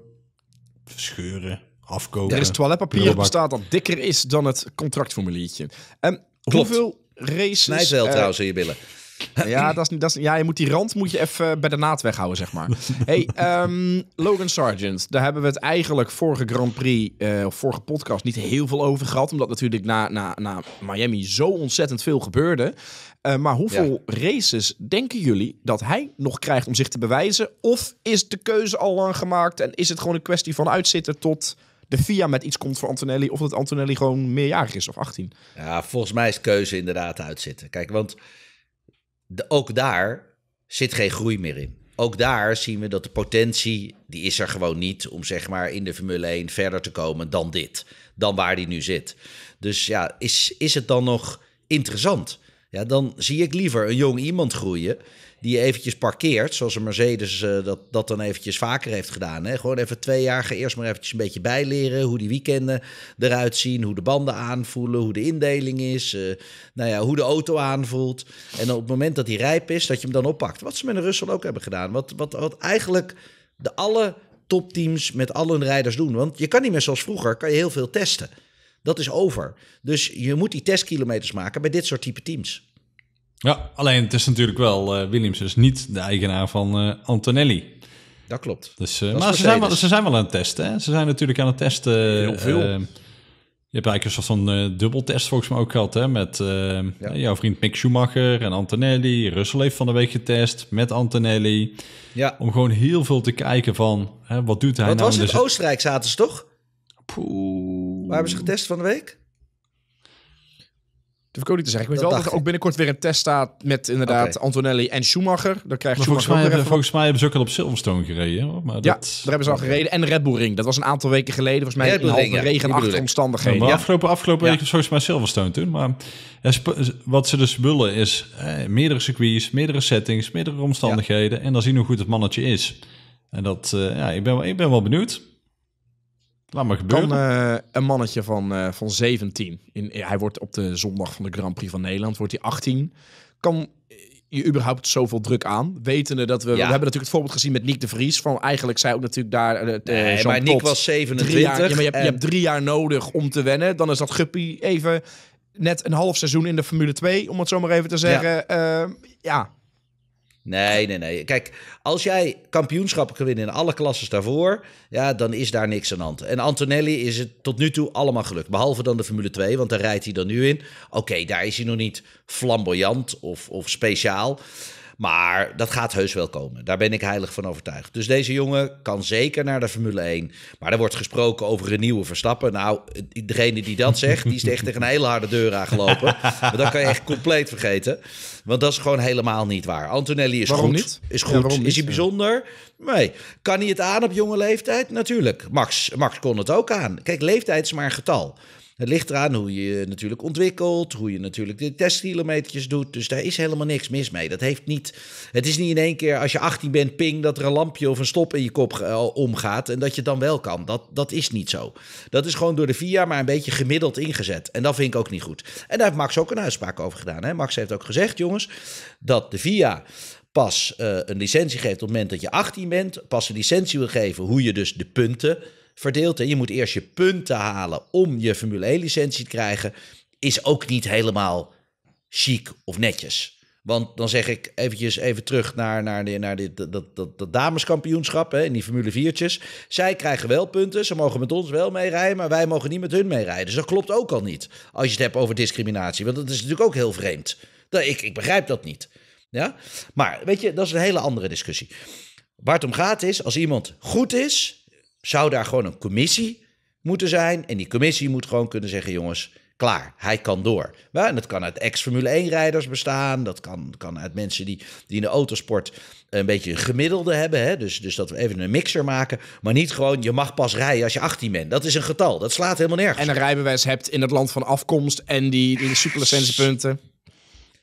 verscheuren, afkopen. Er is toiletpapier prullenbak. bestaat dat dikker is dan het contractformuliertje. En hoeveel races... Snijdt wel eh, trouwens in je billen. Ja, dat is, dat is, ja, je moet die rand moet je even bij de naad weghouden, zeg maar. (laughs) hey, ehm, Logan Sargent. Daar hebben we het eigenlijk vorige Grand Prix, eh, of vorige podcast, niet heel veel over gehad. Omdat natuurlijk na, na, na Miami zo ontzettend veel gebeurde. Eh, maar hoeveel races denken jullie dat hij nog krijgt om zich te bewijzen? Of is de keuze al lang gemaakt en is het gewoon een kwestie van uitzitten tot de FIA met iets komt voor Antonelli? Of dat Antonelli gewoon meerjarig is of 18? Ja, volgens mij is keuze inderdaad uitzitten. Kijk, want ook daar zit geen groei meer in. Ook daar zien we dat de potentie, die is er gewoon niet om zeg maar in de Formule 1 verder te komen dan dit. Dan waar die nu zit. Dus ja, is, is het dan nog interessant? Ja, dan zie ik liever een jong iemand groeien die eventjes parkeert, zoals een Mercedes eh, dat, dat dan eventjes vaker heeft gedaan. Hè? Gewoon even twee jaar eerst maar eventjes een beetje bijleren hoe die weekenden eruit zien, hoe de banden aanvoelen, hoe de indeling is, eh, nou ja, hoe de auto aanvoelt. En op het moment dat hij rijp is, dat je hem dan oppakt. Wat ze met een Russell ook hebben gedaan. Wat, wat, wat eigenlijk de alle topteams met alle rijders doen. Want je kan niet meer zoals vroeger, kan je heel veel testen. Dat is over. Dus je moet die testkilometers maken bij dit soort type teams. Ja, alleen het is natuurlijk wel, uh, Williams is niet de eigenaar van uh, Antonelli. Dat klopt. Dus, uh, dat maar ze zijn, wel, ze zijn wel aan het testen. Hè? Ze zijn natuurlijk aan het testen. Heel veel. je hebt eigenlijk een soort van dubbeltest volgens mij ook gehad. Hè? Met ja. jouw vriend Mick Schumacher en Antonelli. Russell heeft van de week getest met Antonelli. Ja. Om gewoon heel veel te kijken van, hè, wat doet hij wat nou? Wat was het? de... Oostenrijk zaten ze toch? Poeh. Waar hebben ze getest van de week? Ik ook niet te zeggen. Ik weet Dat wel dat er ook binnenkort weer een test staat met inderdaad. Antonelli en Schumacher. Dan krijgt Maar volgens, Schumacher mij hebben, volgens mij hebben ze ook al op Silverstone gereden. Hoor. Maar Ja, dat, daar hebben ze al gereden. En de Red Bull Ring. Dat was een aantal weken geleden. Volgens mij Red in Bull Ring, ja. Regenachtige. Ja, omstandigheden. maar Ja. afgelopen, afgelopen Ja. week was volgens mij Silverstone toen. Maar ja, wat ze dus willen is eh, meerdere circuits, meerdere settings, meerdere omstandigheden. En dan zien hoe goed het mannetje is. En dat, eh, ja, ik ben, wel- ik ben wel benieuwd. Laat maar gebeuren. Kan eh, een mannetje van, eh, van 17, in, hij wordt op de zondag van de Grand Prix van Nederland, wordt hij 18. Kan je überhaupt zoveel druk aan? Wetende dat we, we hebben natuurlijk het voorbeeld gezien met Nick de Vries. Van eigenlijk zij ook natuurlijk daar. eh, Nee, Jean maar Nick was 27. drie jaar, ja, maar je, hebt, en- je hebt drie jaar nodig om te wennen. Dan is dat Guppy even net een half seizoen in de Formule 2, om het zo maar even te zeggen. Ja, ja. Nee, nee, nee. Kijk, als jij kampioenschappen kan winnen in alle klasses daarvoor, ja, dan is daar niks aan hand. En Antonelli is het tot nu toe allemaal gelukt. Behalve dan de Formule 2, want daar rijdt hij dan nu in. Oké, daar is hij nog niet flamboyant of, of speciaal. Maar dat gaat heus wel komen. Daar ben ik heilig van overtuigd. Dus deze jongen kan zeker naar de Formule 1. Maar er wordt gesproken over een nieuwe Verstappen. Nou, degene die dat zegt, die is echt tegen een hele harde deur aangelopen. (laughs) Maar dat kan je echt compleet vergeten. Want dat is gewoon helemaal niet waar. Antonelli is Waarom goed. niet? Is goed. is hij bijzonder? Nee. Kan hij het aan op jonge leeftijd? Natuurlijk. Max, Max kon het ook aan. Kijk, leeftijd is maar een getal. Het ligt eraan hoe je natuurlijk ontwikkelt, hoe je natuurlijk de testkilometers doet. Dus daar is helemaal niks mis mee. Dat heeft niet, het is niet in één keer als je 18 bent, ping, dat er een lampje of een stop in je kop omgaat en dat je dan wel kan. Dat, dat is niet zo. Dat is gewoon door de VIA maar een beetje gemiddeld ingezet. En dat vind ik ook niet goed. En daar heeft Max ook een uitspraak over gedaan. Hè? Max heeft ook gezegd, jongens, dat de VIA pas eh, een licentie geeft op het moment dat je 18 bent. Pas een licentie wil geven hoe je dus de punten verdeelt. En je moet eerst je punten halen om je Formule 1 licentie te krijgen. Is ook niet helemaal chic of netjes. Want dan zeg ik eventjes even terug naar, naar, de, naar dit, dat, dat, dat, dat dameskampioenschap hè, in die Formule 4'tjes. Zij krijgen wel punten, ze mogen met ons wel meerijden, maar wij mogen niet met hun meerijden. Dus dat klopt ook al niet, als je het hebt over discriminatie. Want dat is natuurlijk ook heel vreemd. Dat, ik, ik begrijp dat niet. Ja? Maar weet je, dat is een hele andere discussie. Waar het om gaat is, als iemand goed is, zou daar gewoon een commissie moeten zijn. En die commissie moet gewoon kunnen zeggen, jongens, klaar, hij kan door. En dat kan uit ex-Formule 1-rijders bestaan. Dat kan, kan uit mensen die, die in de autosport een beetje een gemiddelde hebben. Hè? Dus, dus dat we even een mixer maken. Maar niet gewoon, je mag pas rijden als je 18 bent. Dat is een getal, dat slaat helemaal nergens. En een rijbewijs hebt in het land van afkomst en die, die superlicentiepunten.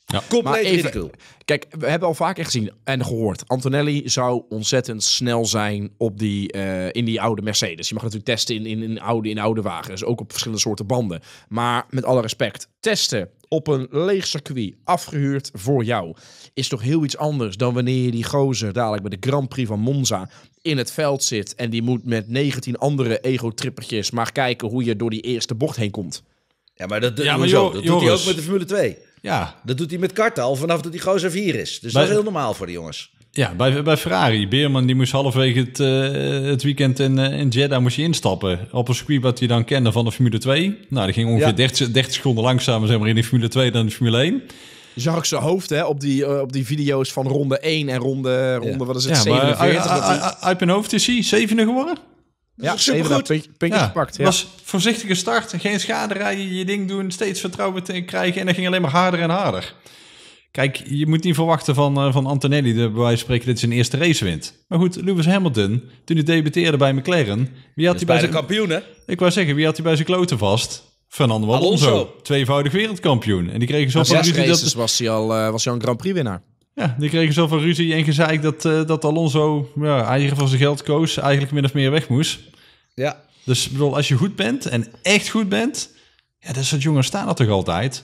Compleet Maar even- ridicule. Kijk, we hebben al vaker gezien en gehoord. Antonelli zou ontzettend snel zijn op die, eh, in die oude Mercedes. Je mag natuurlijk testen in, in, in, oude, in oude wagens, ook op verschillende soorten banden. Maar met alle respect, testen op een leeg circuit, afgehuurd voor jou, is toch heel iets anders dan wanneer je die gozer dadelijk bij de Grand Prix van Monza in het veld zit en die moet met 19 andere ego-trippertjes maar kijken hoe je door die eerste bocht heen komt. Ja, maar dat, Ja, maar hoezo? Jo- dat doet hij ook met de Formule 2. Ja, Dat doet hij met karten al vanaf dat die gozer 4 is. Dus Bij- dat is heel normaal voor die jongens. ja bij, bij Ferrari. Beerman die moest halverwege het, eh, het weekend in, eh, in Jeddah moest je instappen. Op een circuit wat hij dan kende van de Formule 2. Nou, die ging ongeveer Ja. 30, 30 seconden langzamer zeg maar, in de Formule 2 dan de Formule 1. Je zag ik zijn hoofd hè, op, die, eh, op die video's van ronde 1 en ronde, ronde wat is het, Ja, maar 47. uit- dat hij- uit- uit mijn hoofd is hij zevende geworden. Ja, is supergoed. 7 puntje, puntjes Ja, gepakt. Ja. was voorzichtige start, geen schade rijden, je ding doen, steeds vertrouwen te krijgen en dat ging alleen maar harder en harder. Kijk, je moet niet verwachten van, eh, van Antonelli, de, bij wijze van spreken, dat hij zijn eerste race wint. Maar goed, Lewis Hamilton, toen hij debuteerde bij McLaren, wie had hij bij de zijn... kampioenen. Ik wou zeggen, wie had hij bij zijn kloten vast? Fernando Alonso, Alonso. tweevoudig wereldkampioen. En die kregen zoveel zes races dat, was hij al, eh, was hij al een Grand Prix winnaar. Ja, die kregen zoveel ruzie en gezeik dat, eh, dat Alonso ja, eigen voor zijn geld koos, eigenlijk min of meer weg moest. Ja, Dus bedoel, als je goed bent en echt goed bent, ja, dat soort jongens staan er toch altijd.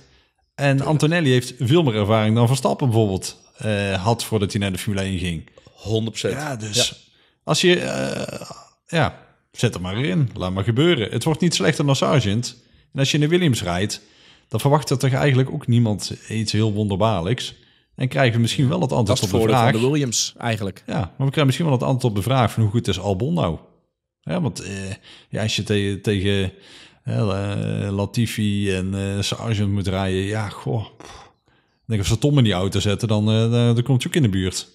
En Antonelli heeft veel meer ervaring dan Verstappen bijvoorbeeld eh, had voordat hij naar de Formule 1 ging. 100%. Ja, dus als je, eh, ja, zet er maar in. Laat maar gebeuren. Het wordt niet slechter dan Sargent. En als je in de Williams rijdt, dan verwacht er toch eigenlijk ook niemand iets heel wonderbaarlijks. En krijgen we misschien wel het Dat antwoord op de vraag. van de Williams eigenlijk. Ja, maar we krijgen misschien wel het antwoord op de vraag van hoe goed is Albon nou? Ja, want eh, ja, als je te- tegen eh, Latifi en eh Sargent moet rijden, ja, goh. Ik denk als ze Tom in die auto zetten, dan, eh, dan, dan komt je ook in de buurt.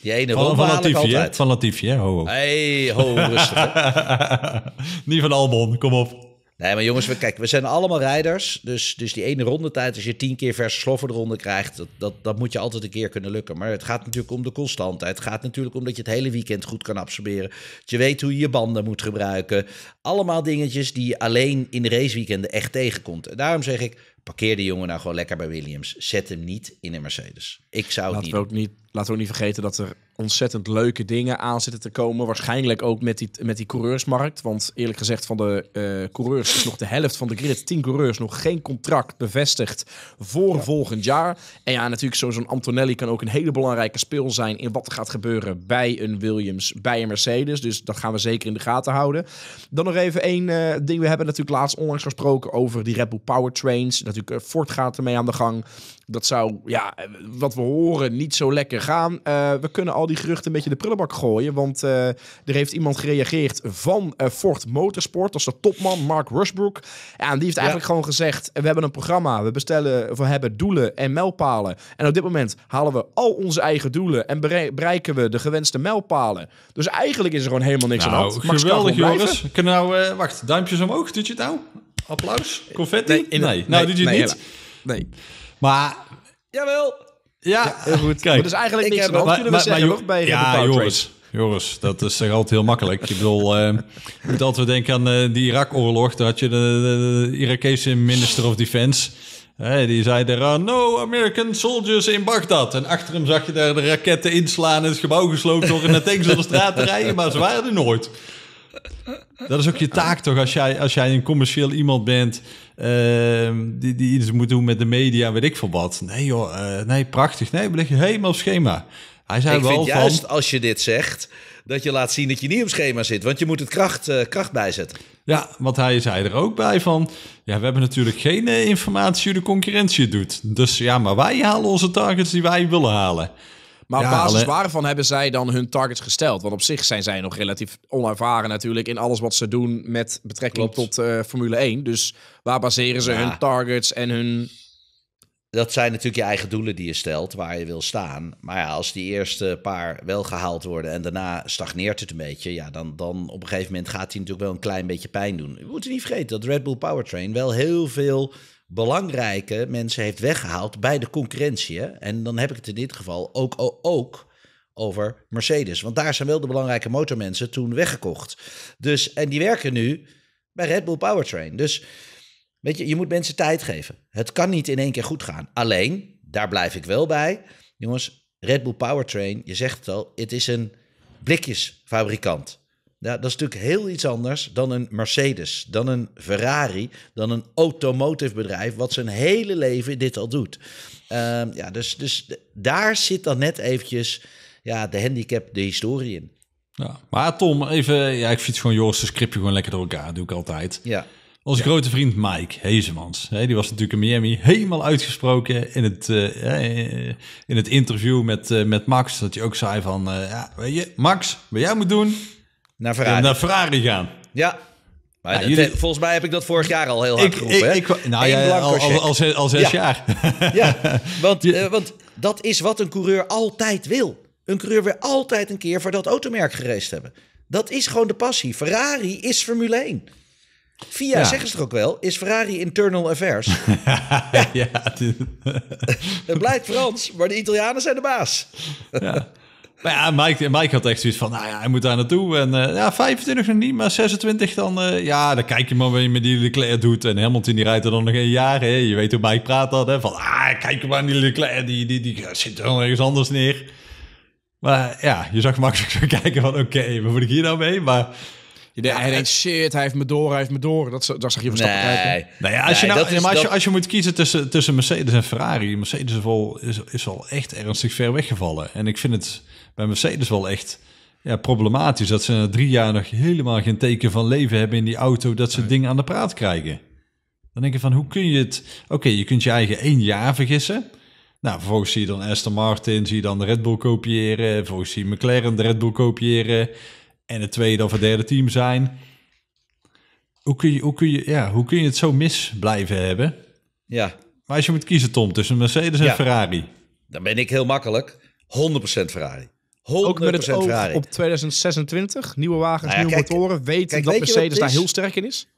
Die ene Van, van Latifi, hè? Van Latifi, hè? Ho, ho. Hey, ho, rustig. (laughs) Niet van Albon, kom op. Nee, maar jongens, we, kijk, we zijn allemaal rijders. Dus, dus die ene rondetijd, als je tien keer verse slof voor de ronde krijgt, dat, dat, dat moet je altijd een keer kunnen lukken. Maar het gaat natuurlijk om de constantheid. Het gaat natuurlijk om dat je het hele weekend goed kan absorberen. Dat je weet hoe je je banden moet gebruiken. Allemaal dingetjes die je alleen in de raceweekenden echt tegenkomt. En daarom zeg ik, parkeer die jongen nou gewoon lekker bij Williams. Zet hem niet in een Mercedes. Ik zou het Laten niet we, ook niet, laten we ook niet vergeten dat er ontzettend leuke dingen aan zitten te komen. Waarschijnlijk ook met die, met die coureursmarkt. Want eerlijk gezegd, van de eh, coureurs is nog de helft van de grid. 10 coureurs, nog geen contract bevestigd voor volgend jaar. En ja, natuurlijk zo- zo'n Antonelli kan ook een hele belangrijke speel zijn... in wat er gaat gebeuren bij een Williams, bij een Mercedes. Dus dat gaan we zeker in de gaten houden. Dan nog even één eh, ding. We hebben natuurlijk laatst onlangs gesproken over die Red Bull Powertrains. Natuurlijk, eh, Ford gaat ermee aan de gang. Dat zou, ja, wat we horen, niet zo lekker gaan. Eh, we kunnen al die geruchten een beetje de prullenbak gooien. Want eh, er heeft iemand gereageerd van eh, Ford Motorsport. Dat is de topman, Mark Rushbrook. Ja, en die heeft eigenlijk gewoon gezegd... we hebben een programma, we bestellen, we hebben doelen en mijlpalen. En op dit moment halen we al onze eigen doelen... en bere- bereiken we de gewenste mijlpalen. Dus eigenlijk is er gewoon helemaal niks aan de Nou, hand. Geweldig. Joris. Kunnen nou, eh, wacht, duimpjes omhoog, doet je het nou? Applaus? Confetti? Nee, in- nee. nou, doet je het nee, niet. Nee, Maar, Jawel! ja, heel goed. Kijk, Maar dus eigenlijk ik niks heb aan kunnen we zeggen, bij ja. Joris, Joris, dat is toch altijd heel makkelijk. Ik bedoel, eh, je moet altijd denken aan eh, die Irak-oorlog. Daar had je de, de, de Irakese minister of defense. Hè, die zei, there are no American soldiers in Baghdad. En achter hem zag je daar de raketten inslaan en het gebouw gesloten worden... en de tanks door de straat te rijden, maar ze waren er nooit. Dat is ook je taak toch, als jij, als jij een commercieel iemand bent... ehm, die, die iets moet doen met de media, weet ik veel wat. Nee joh, eh, nee, prachtig. Nee, we liggen helemaal op schema. Hij zei Ik wel vind van... juist als je dit zegt, dat je laat zien dat je niet op schema zit. Want je moet het kracht, eh, kracht bijzetten. Ja, want hij zei er ook bij van... Ja, we hebben natuurlijk geen eh, informatie hoe de concurrentie het doet. Dus ja, maar wij halen onze targets die wij willen halen. Maar op basis waarvan hebben zij dan hun targets gesteld? Want op zich zijn zij nog relatief onervaren natuurlijk in alles wat ze doen met betrekking Klopt. tot eh, Formule 1. Dus waar baseren ze hun targets en hun... Dat zijn natuurlijk je eigen doelen die je stelt, waar je wil staan. Maar ja, als die eerste paar wel gehaald worden en daarna stagneert het een beetje, ja, dan, dan op een gegeven moment gaat hij natuurlijk wel een klein beetje pijn doen. We moeten niet vergeten dat Red Bull Powertrain wel heel veel belangrijke mensen heeft weggehaald bij de concurrentie. En dan heb ik het in dit geval ook, ook, ook over Mercedes. Want daar zijn wel de belangrijke motormensen toen weggekocht. Dus, en die werken nu bij Red Bull Powertrain. Dus Weet je, je moet mensen tijd geven. Het kan niet in één keer goed gaan. Alleen, daar blijf ik wel bij. Jongens, Red Bull Powertrain, je zegt het al, het is een blikjesfabrikant. Ja, dat is natuurlijk heel iets anders dan een Mercedes, dan een Ferrari, dan een automotive bedrijf, wat zijn hele leven dit al doet. Ehm, ja, dus, dus daar zit dan net eventjes ja, de handicap, de historie in. Ja. Maar Tom, even... Ja, ik fiets gewoon Joris' scriptje gewoon lekker door elkaar. Dat doe ik altijd. Ja, Onze grote vriend Mike Hezemans. Hè, die was natuurlijk in Miami helemaal uitgesproken in het, eh, in het interview met, eh, met Max. Dat hij ook zei van... eh, ja, weet je, Max, wat jij moet doen... naar eh, Ferrari. naar Ferrari gaan. Ja. Maar Ja, dat- jullie- volgens mij heb ik dat vorig jaar al heel hard Ik, geroepen. ik, ik, nou Eén ja, al, al, al, zes, al zes Ja. jaar. (laughs) Ja, want, eh, want dat is wat een coureur altijd wil. Een coureur wil altijd een keer voor dat automerk geraced hebben. Dat is gewoon de passie. Ferrari is Formule 1. Via, Ja. zeggen ze toch ook wel, is Ferrari internal affairs. (laughs) ja, (laughs) Het blijkt Frans, maar de Italianen zijn de baas. ja. Maar ja, Mike, Mike had echt zoiets van, nou ja, hij moet daar naartoe. En uh, ja, 25 nog niet, maar 26 dan, uh, ja, dan kijk je maar wat je met die Leclerc doet. En Hamilton die rijdt er dan nog een jaar, hè. Je weet hoe Mike praat dan, hè. Van, ah, kijk maar die Leclerc, die, die, die, die zit er nog ergens anders neer. Maar ja, je zag Max (laughs) ook zo kijken van, oké, okay, wat moet ik hier nou mee? Maar... Ja, hij denkt, shit, hij heeft me door, hij heeft me door. Dat, dat zag je Verstappen nee. kijken. Nou ja, als, je, nou, maar als, je, als je moet kiezen tussen, tussen Mercedes en Ferrari... Mercedes is wel, is, is wel echt ernstig ver weggevallen. En ik vind het bij Mercedes wel echt ja, problematisch... dat ze na drie jaar nog helemaal geen teken van leven hebben in die auto... dat ze nee. dingen aan de praat krijgen. Dan denk je van, hoe kun je het... Oké, je kunt je eigen één jaar vergissen... Nou, vervolgens zie je dan Aston Martin, zie je dan de Red Bull kopiëren. Vervolgens zie je McLaren de Red Bull kopiëren. En het tweede of het derde team zijn. Hoe kun je, hoe kun je, ja, hoe kun je het zo mis blijven hebben? Ja. Maar als je moet kiezen, Tom, tussen Mercedes en Ja. Ferrari. Dan ben ik heel makkelijk. 100% Ferrari. 100% Ook met het oog Ferrari. op 2026, nieuwe wagens, Nou ja, nieuwe kijk, motoren. Kijk, dat weet je wat Mercedes daar heel sterk in is?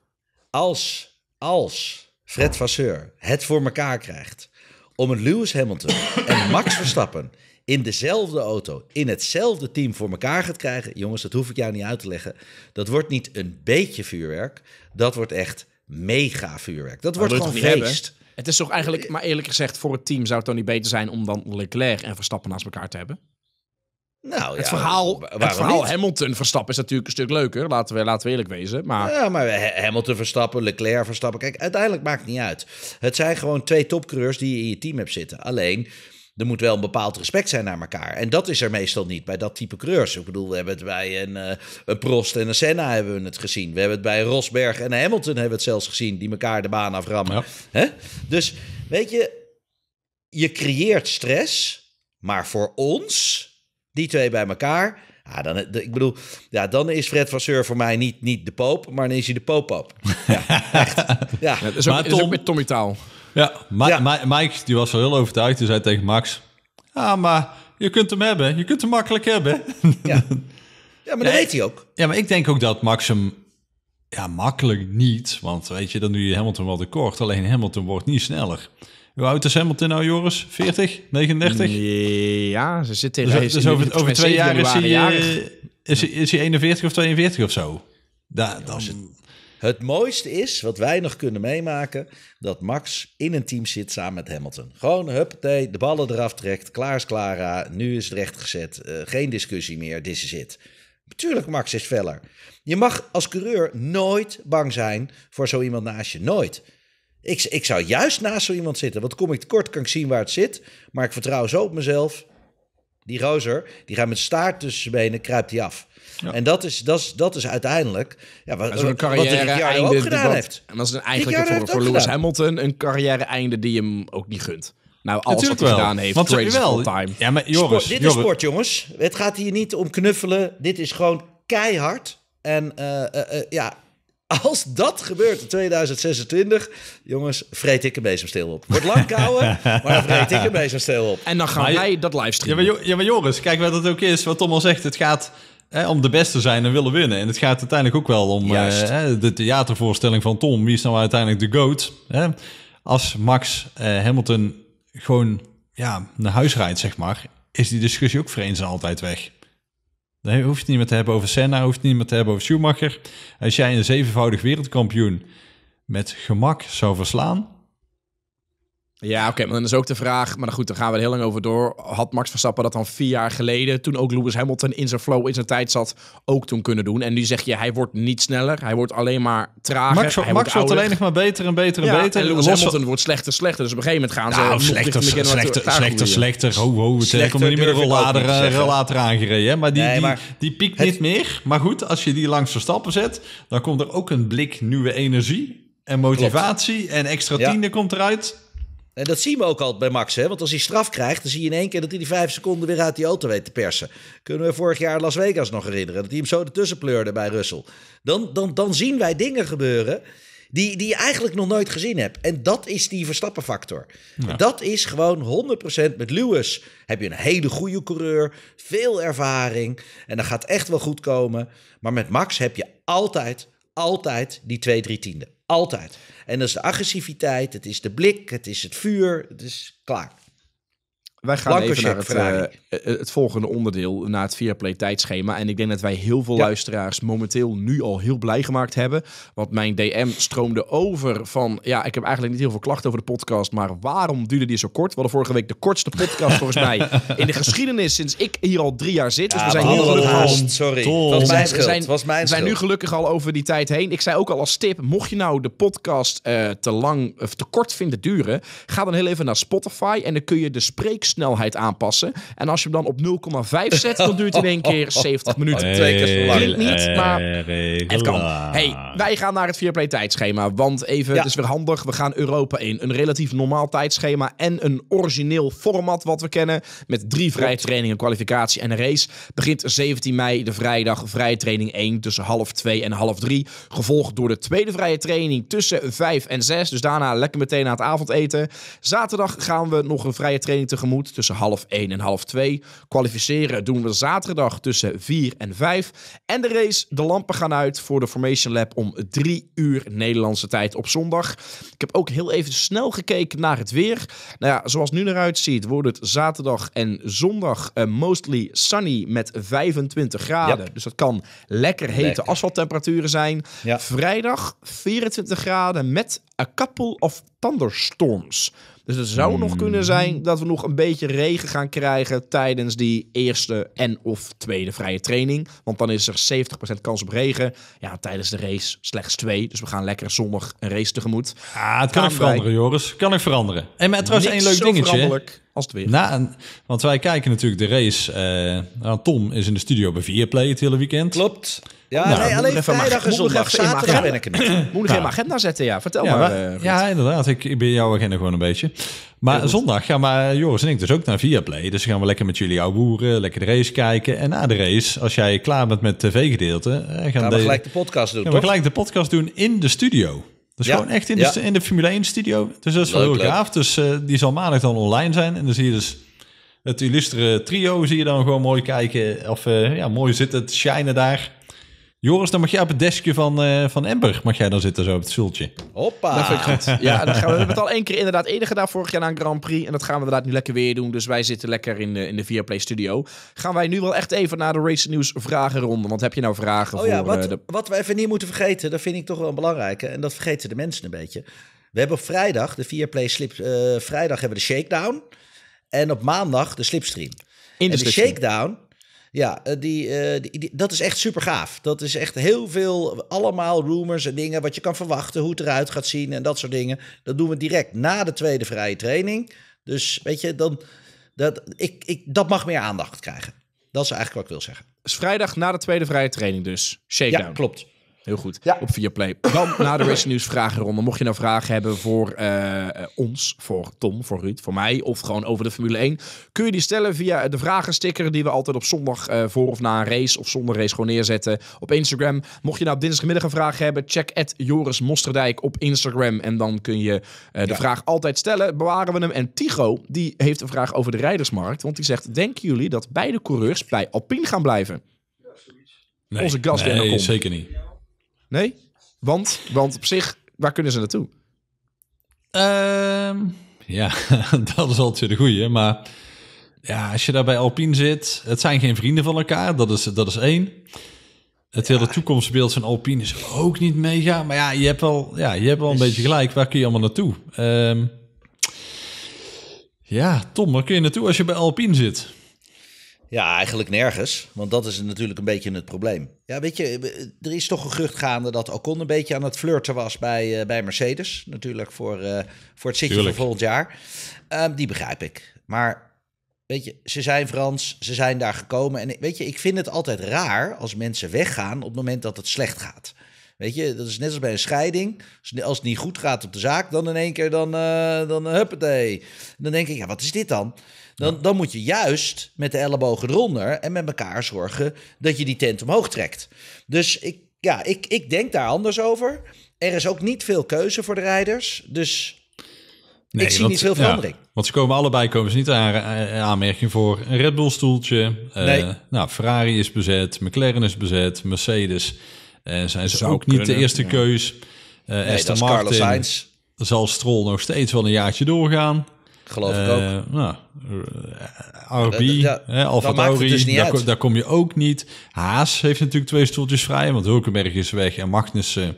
Als, als Fred Vasseur het voor elkaar krijgt om een Lewis Hamilton (coughs) en Max Verstappen in dezelfde auto, in hetzelfde team voor elkaar gaat krijgen, jongens, dat hoef ik jou niet uit te leggen. Dat wordt niet een beetje vuurwerk, dat wordt echt mega vuurwerk. Dat wordt gewoon feest. Het is toch eigenlijk, maar eerlijk gezegd, voor het team zou het dan niet beter zijn om dan Leclerc en Verstappen naast elkaar te hebben? Nou, Het ja, verhaal, het verhaal? Hamilton-Verstappen is natuurlijk een stuk leuker. Laten we, laten we eerlijk wezen. Maar Ja, maar Ha- Hamilton Verstappen, Leclerc Verstappen. Kijk, uiteindelijk maakt het niet uit. Het zijn gewoon twee topcoureurs die je in je team hebt zitten. Alleen, er moet wel een bepaald respect zijn naar elkaar. En dat is er meestal niet bij dat type coureurs. Ik bedoel, we hebben het bij een, eh, een Prost en een Senna hebben we het gezien. We hebben het bij Rosberg en Hamilton hebben we het zelfs gezien. Die elkaar de baan aframmen. Ja. Hè? Dus, weet je, je creëert stress. Maar voor ons, die twee bij elkaar... Ja, dan, ik bedoel, ja, dan is Fred Vasseur voor mij niet, niet de poop, maar dan is hij de poop-op. Ja, echt. Ja. dat is ook, Maar is ook Tom- met Tommy Taal. Ja, Ma- Ja. Ma- Mike die was wel heel overtuigd. Die zei tegen Max... Ja, maar je kunt hem hebben. Je kunt hem makkelijk hebben. (laughs) Ja, ja maar dat Nee. weet hij ook. Ja, maar ik denk ook dat Max hem... Ja, makkelijk niet. Want weet je, dan doe je Hamilton wel tekort. Alleen Hamilton wordt niet sneller. Hoe oud is Hamilton nou, Joris? 40? 39? Ja, ze zitten Dus, hij is dus in- over, twee 7 jaar is hij, januari eh, is, hij, is hij 41 of 42 of zo. Da, dan, Het mooiste is, wat wij nog kunnen meemaken, dat Max in een team zit samen met Hamilton. Gewoon, huppatee, de ballen eraf trekt, klaar is Clara, nu is het rechtgezet, eh, geen discussie meer, this is it. Natuurlijk, Max is feller. Je mag als coureur nooit bang zijn voor zo iemand naast je, nooit. Ik, ik zou juist naast zo iemand zitten, want kom ik tekort, kan ik zien waar het zit, maar ik vertrouw zo op mezelf. Die rozer, die gaat met staart tussen zijn benen, kruipt hij af. En dat is, dat, is, dat is uiteindelijk ja, wat, een wat carrière Ricciardo einde. ook gedaan wat- heeft. En dat is een, eigenlijk voor, voor Lewis gedaan. Hamilton een carrière einde die hem ook niet gunt. Nou, alles natuurlijk wat hij wel. gedaan heeft, Want greatest wel, time. Ja, maar Joris, Sport, dit is sport, jongens. Het gaat hier niet om knuffelen. Dit is gewoon keihard. En eh, eh, eh, ja, als dat gebeurt in 2026, jongens, vreet ik een bezemsteel op. Wordt lang kouwen, maar dan vreet ik een bezemsteel op. En dan gaan Maar wij dat Ja livestreamen. maar, ja, maar Joris, kijk wat het ook is. Wat Tom al zegt, het gaat hè, om de beste zijn en willen winnen. En het gaat uiteindelijk ook wel om eh, hè, de theatervoorstelling van Tom. Wie is nou uiteindelijk de GOAT? Hè? Als Max eh, Hamilton gewoon ja, naar huis rijdt, zeg maar, is die discussie ook voor eens en altijd weg. Dan hoef je het niet meer te hebben over Senna, hoef je het niet meer te hebben over Schumacher. Als jij een zevenvoudig wereldkampioen met gemak zou verslaan, Ja, oké, maar dan is ook de vraag... Maar goed, daar gaan we er heel lang over door. Had Max Verstappen dat dan vier jaar geleden... toen ook Lewis Hamilton in zijn flow, in zijn tijd zat... ook toen kunnen doen? En nu zeg je, hij wordt niet sneller. Hij wordt alleen maar trager. Max, hij Max wordt alleen nog maar beter en beter en Ja, beter. en Lewis Los Hamilton wordt slechter, slechter. Dus op een gegeven moment gaan ze... Nou, nog slechter, slechter, slechter, slechter, groeien. Ho, ho, Slechter komt er niet meer een eh, rollator aangereden. Hè? Maar die, Nee, die, maar die piekt het- niet meer. Maar goed, als je die langs Verstappen zet, dan komt er ook een blik nieuwe energie en motivatie. En extra Ja. tiende komt eruit. En dat zien we ook al bij Max. Hè? Want als hij straf krijgt, dan zie je in één keer dat hij die vijf seconden weer uit die auto weet te persen. Kunnen we vorig jaar Las Vegas nog herinneren. Dat hij hem zo ertussen pleurde bij Russell. Dan, dan, dan zien wij dingen gebeuren die, die je eigenlijk nog nooit gezien hebt. En dat is die Verstappen-factor. Dat is gewoon 100% met Lewis. Heb je een hele goede coureur, veel ervaring. En dat gaat echt wel goed komen. Maar met Max heb je altijd, altijd die twee, drie tienden. Altijd. En dat is de agressiviteit, het is de blik, het is het vuur, het is klaar. Wij gaan Blanco even naar het, Ferrari. eh, het volgende onderdeel, naar het Viaplay tijdschema. En ik denk dat wij heel veel Ja. luisteraars momenteel nu al heel blij gemaakt hebben. Want mijn DM stroomde over van, ja, ik heb eigenlijk niet heel veel klachten over de podcast, maar waarom duurde die zo kort? We hadden vorige week de kortste podcast volgens mij in de geschiedenis sinds ik hier al drie jaar zit. Dus Ja, we zijn hadden gelukkig Sorry, Tom. dat was We mijn zijn- we schuld. zijn- Het was mijn We zijn nu schuld. gelukkig al over die tijd heen. Ik zei ook al als tip, mocht je nou de podcast eh, te lang of te kort vinden duren, ga dan heel even naar Spotify en dan kun je de spreeksnelheid aanpassen. En als je hem dan op 0,5 zet, dan duurt hij in één keer (laughs) 70 minuten. Twee keer zo lang. Klinkt niet, maar Het kan. Hey, wij gaan naar het Viaplay tijdschema. Want even, Ja. het is weer handig. We gaan Europa in. Een relatief normaal tijdschema en een origineel format wat we kennen. Met drie vrije trainingen, kwalificatie en een race. Begint 17 mei, de vrijdag, vrije training 1 tussen half 2 en half 3. Gevolgd door de tweede vrije training tussen 5 en 6. Dus daarna lekker meteen na het avondeten. Zaterdag gaan we nog een vrije training tegemoet tussen half 1 en half 2. Kwalificeren doen we zaterdag tussen 4 en 5. En de race, de lampen gaan uit voor de Formation Lab om 3 uur Nederlandse tijd op zondag. Ik heb ook heel even snel gekeken naar het weer. Nou ja, zoals het nu eruit ziet, wordt het zaterdag en zondag eh, mostly sunny met 25 graden. Dus dat kan lekker hete Lekker. asfalttemperaturen zijn. Ja. Vrijdag 24 graden met a couple of thunderstorms. Dus het zou nog kunnen zijn dat we nog een beetje regen gaan krijgen tijdens die eerste en of tweede vrije training. Want dan is er 70% kans op regen. Ja, tijdens de race slechts twee. Dus we gaan lekker zonnig een race tegemoet. Ah, het kan ik veranderen, Joris. Kan ik veranderen. En met trouwens één leuk dingetje. Als het weer. Na want wij kijken natuurlijk de race. eh, nou, Tom is in de studio bij Viaplay het hele weekend. Klopt. Ja, Nou, nee, alleen vrijdag en zondag. Zaterdag ben ik er niet. Moet ik in mijn agenda zetten, ja. Vertel Ja, maar. eh, ja, inderdaad. Ik, ik ben jouw agenda gewoon een beetje. Maar zondag gaan we, Joris en ik dus ook naar Viaplay. Dus gaan we lekker met jullie ouwe boeren, lekker de race kijken. En na de race, als jij klaar bent met het tv-gedeelte, eh, gaan, de- we gelijk de podcast doen, gaan we gelijk de podcast doen in de studio. Dus Ja, gewoon echt in de, ja. in de Formule 1 studio. Dus dat is wel Leuk, heel leuk. gaaf. Dus eh, die zal maandag dan online zijn. En dan zie je dus het illustere trio zie je dan gewoon mooi kijken. Of eh, ja, mooi zitten te shinen daar. Joris, dan mag jij op het deskje van, eh van Ember. Mag jij dan zitten zo op het stoeltje. Hoppa. Dat vind ik goed. (laughs) Ja, dan gaan we, we hebben het al één keer inderdaad eerder gedaan vorig jaar na een Grand Prix. En dat gaan we inderdaad nu lekker weer doen. Dus wij zitten lekker in de, in de Viaplay studio. Gaan wij nu wel echt even naar de Race News vragenronde. Want heb je nou vragen Oh ja, voor wat, eh, de... wat we even niet moeten vergeten, dat vind ik toch wel belangrijk. hè, En dat vergeten de mensen een beetje. We hebben op vrijdag, de Viaplay Slip, eh, vrijdag hebben we de shakedown. En op maandag de slipstream. In en de de slipstream. shakedown, ja, eh, die, eh, die, die- dat is echt super gaaf. Dat is echt heel veel, allemaal rumors en dingen wat je kan verwachten, hoe het eruit gaat zien en dat soort dingen. Dat doen we direct na de tweede vrije training. Dus weet je, dan, dat, ik, ik, dat mag meer aandacht krijgen. Dat is eigenlijk wat ik wil zeggen. Dus vrijdag na de tweede vrije training dus. Shakedown. Ja, klopt. Heel goed. Ja. Op Viaplay. Dan na de Race News vragenronde. Mocht je nou vragen hebben voor eh, eh, ons, voor Tom, voor Ruud, voor mij... of gewoon over de Formule 1... kun je die stellen via de vragensticker... die we altijd op zondag eh, voor of na een race... of zonder race gewoon neerzetten op Instagram. Mocht je nou op dinsdagmiddag een vraag hebben... check Joris Mosterdijk op Instagram... en dan kun je de Ja. vraag altijd stellen. Bewaren we hem. En Tigo, die heeft een vraag over de rijdersmarkt. Want die zegt, denken jullie dat beide coureurs bij Alpine gaan blijven? Nee, Onze gast nee, zeker niet. Nee? Want, want op zich, waar kunnen ze naartoe? Ehm, ja, (laughs) dat is altijd de goeie. Maar ja, als je daar bij Alpine zit, het zijn geen vrienden van elkaar. Dat is, dat is één. Het hele toekomstbeeld van Alpine is ook niet mega. Maar ja, je hebt wel, ja, je hebt wel een beetje gelijk. Waar kun je allemaal naartoe? Ehm, ja, Tom, waar kun je naartoe als je bij Alpine zit? Ja, eigenlijk nergens. Want dat is natuurlijk een beetje het probleem. Ja, weet je, er is toch een gerucht gaande dat Ocon een beetje aan het flirten was bij, eh, bij Mercedes. Natuurlijk voor, eh, voor het zitje Tuurlijk. van volgend jaar. Ehm, die begrijp ik. Maar weet je, ze zijn Frans, ze zijn daar gekomen. En weet je, ik vind het altijd raar als mensen weggaan op het moment dat het slecht gaat. Weet je, dat is net als bij een scheiding. Als- het niet goed gaat op de zaak, dan in één keer dan, eh dan huppatee. Dan denk ik, ja, wat is dit dan? Dan, dan moet je juist met de ellebogen eronder en met elkaar zorgen dat je die tent omhoog trekt. Dus ik, ja, ik, ik denk daar anders over. Er is ook niet veel keuze voor de rijders. Dus Nee, ik zie want- niet veel ja, verandering. want ze komen allebei komen ze niet aan aan- aanmerking voor een Red Bull stoeltje. Eh, Nee. Nou, Ferrari is bezet, McLaren is bezet, Mercedes eh, zijn ze Zou ook niet de eerste ja. keus. Eh Nee, Aston dat is Carlos Martin Sainz. zal Stroll nog steeds wel een jaartje doorgaan. Geloof ik ook. Eh, nou, uh, RB, Ja, hè, Alfa Tauri, dus daar, daar kom je ook niet. Haas heeft natuurlijk twee stoeltjes vrij, want Hulkenberg is weg en Magnussen...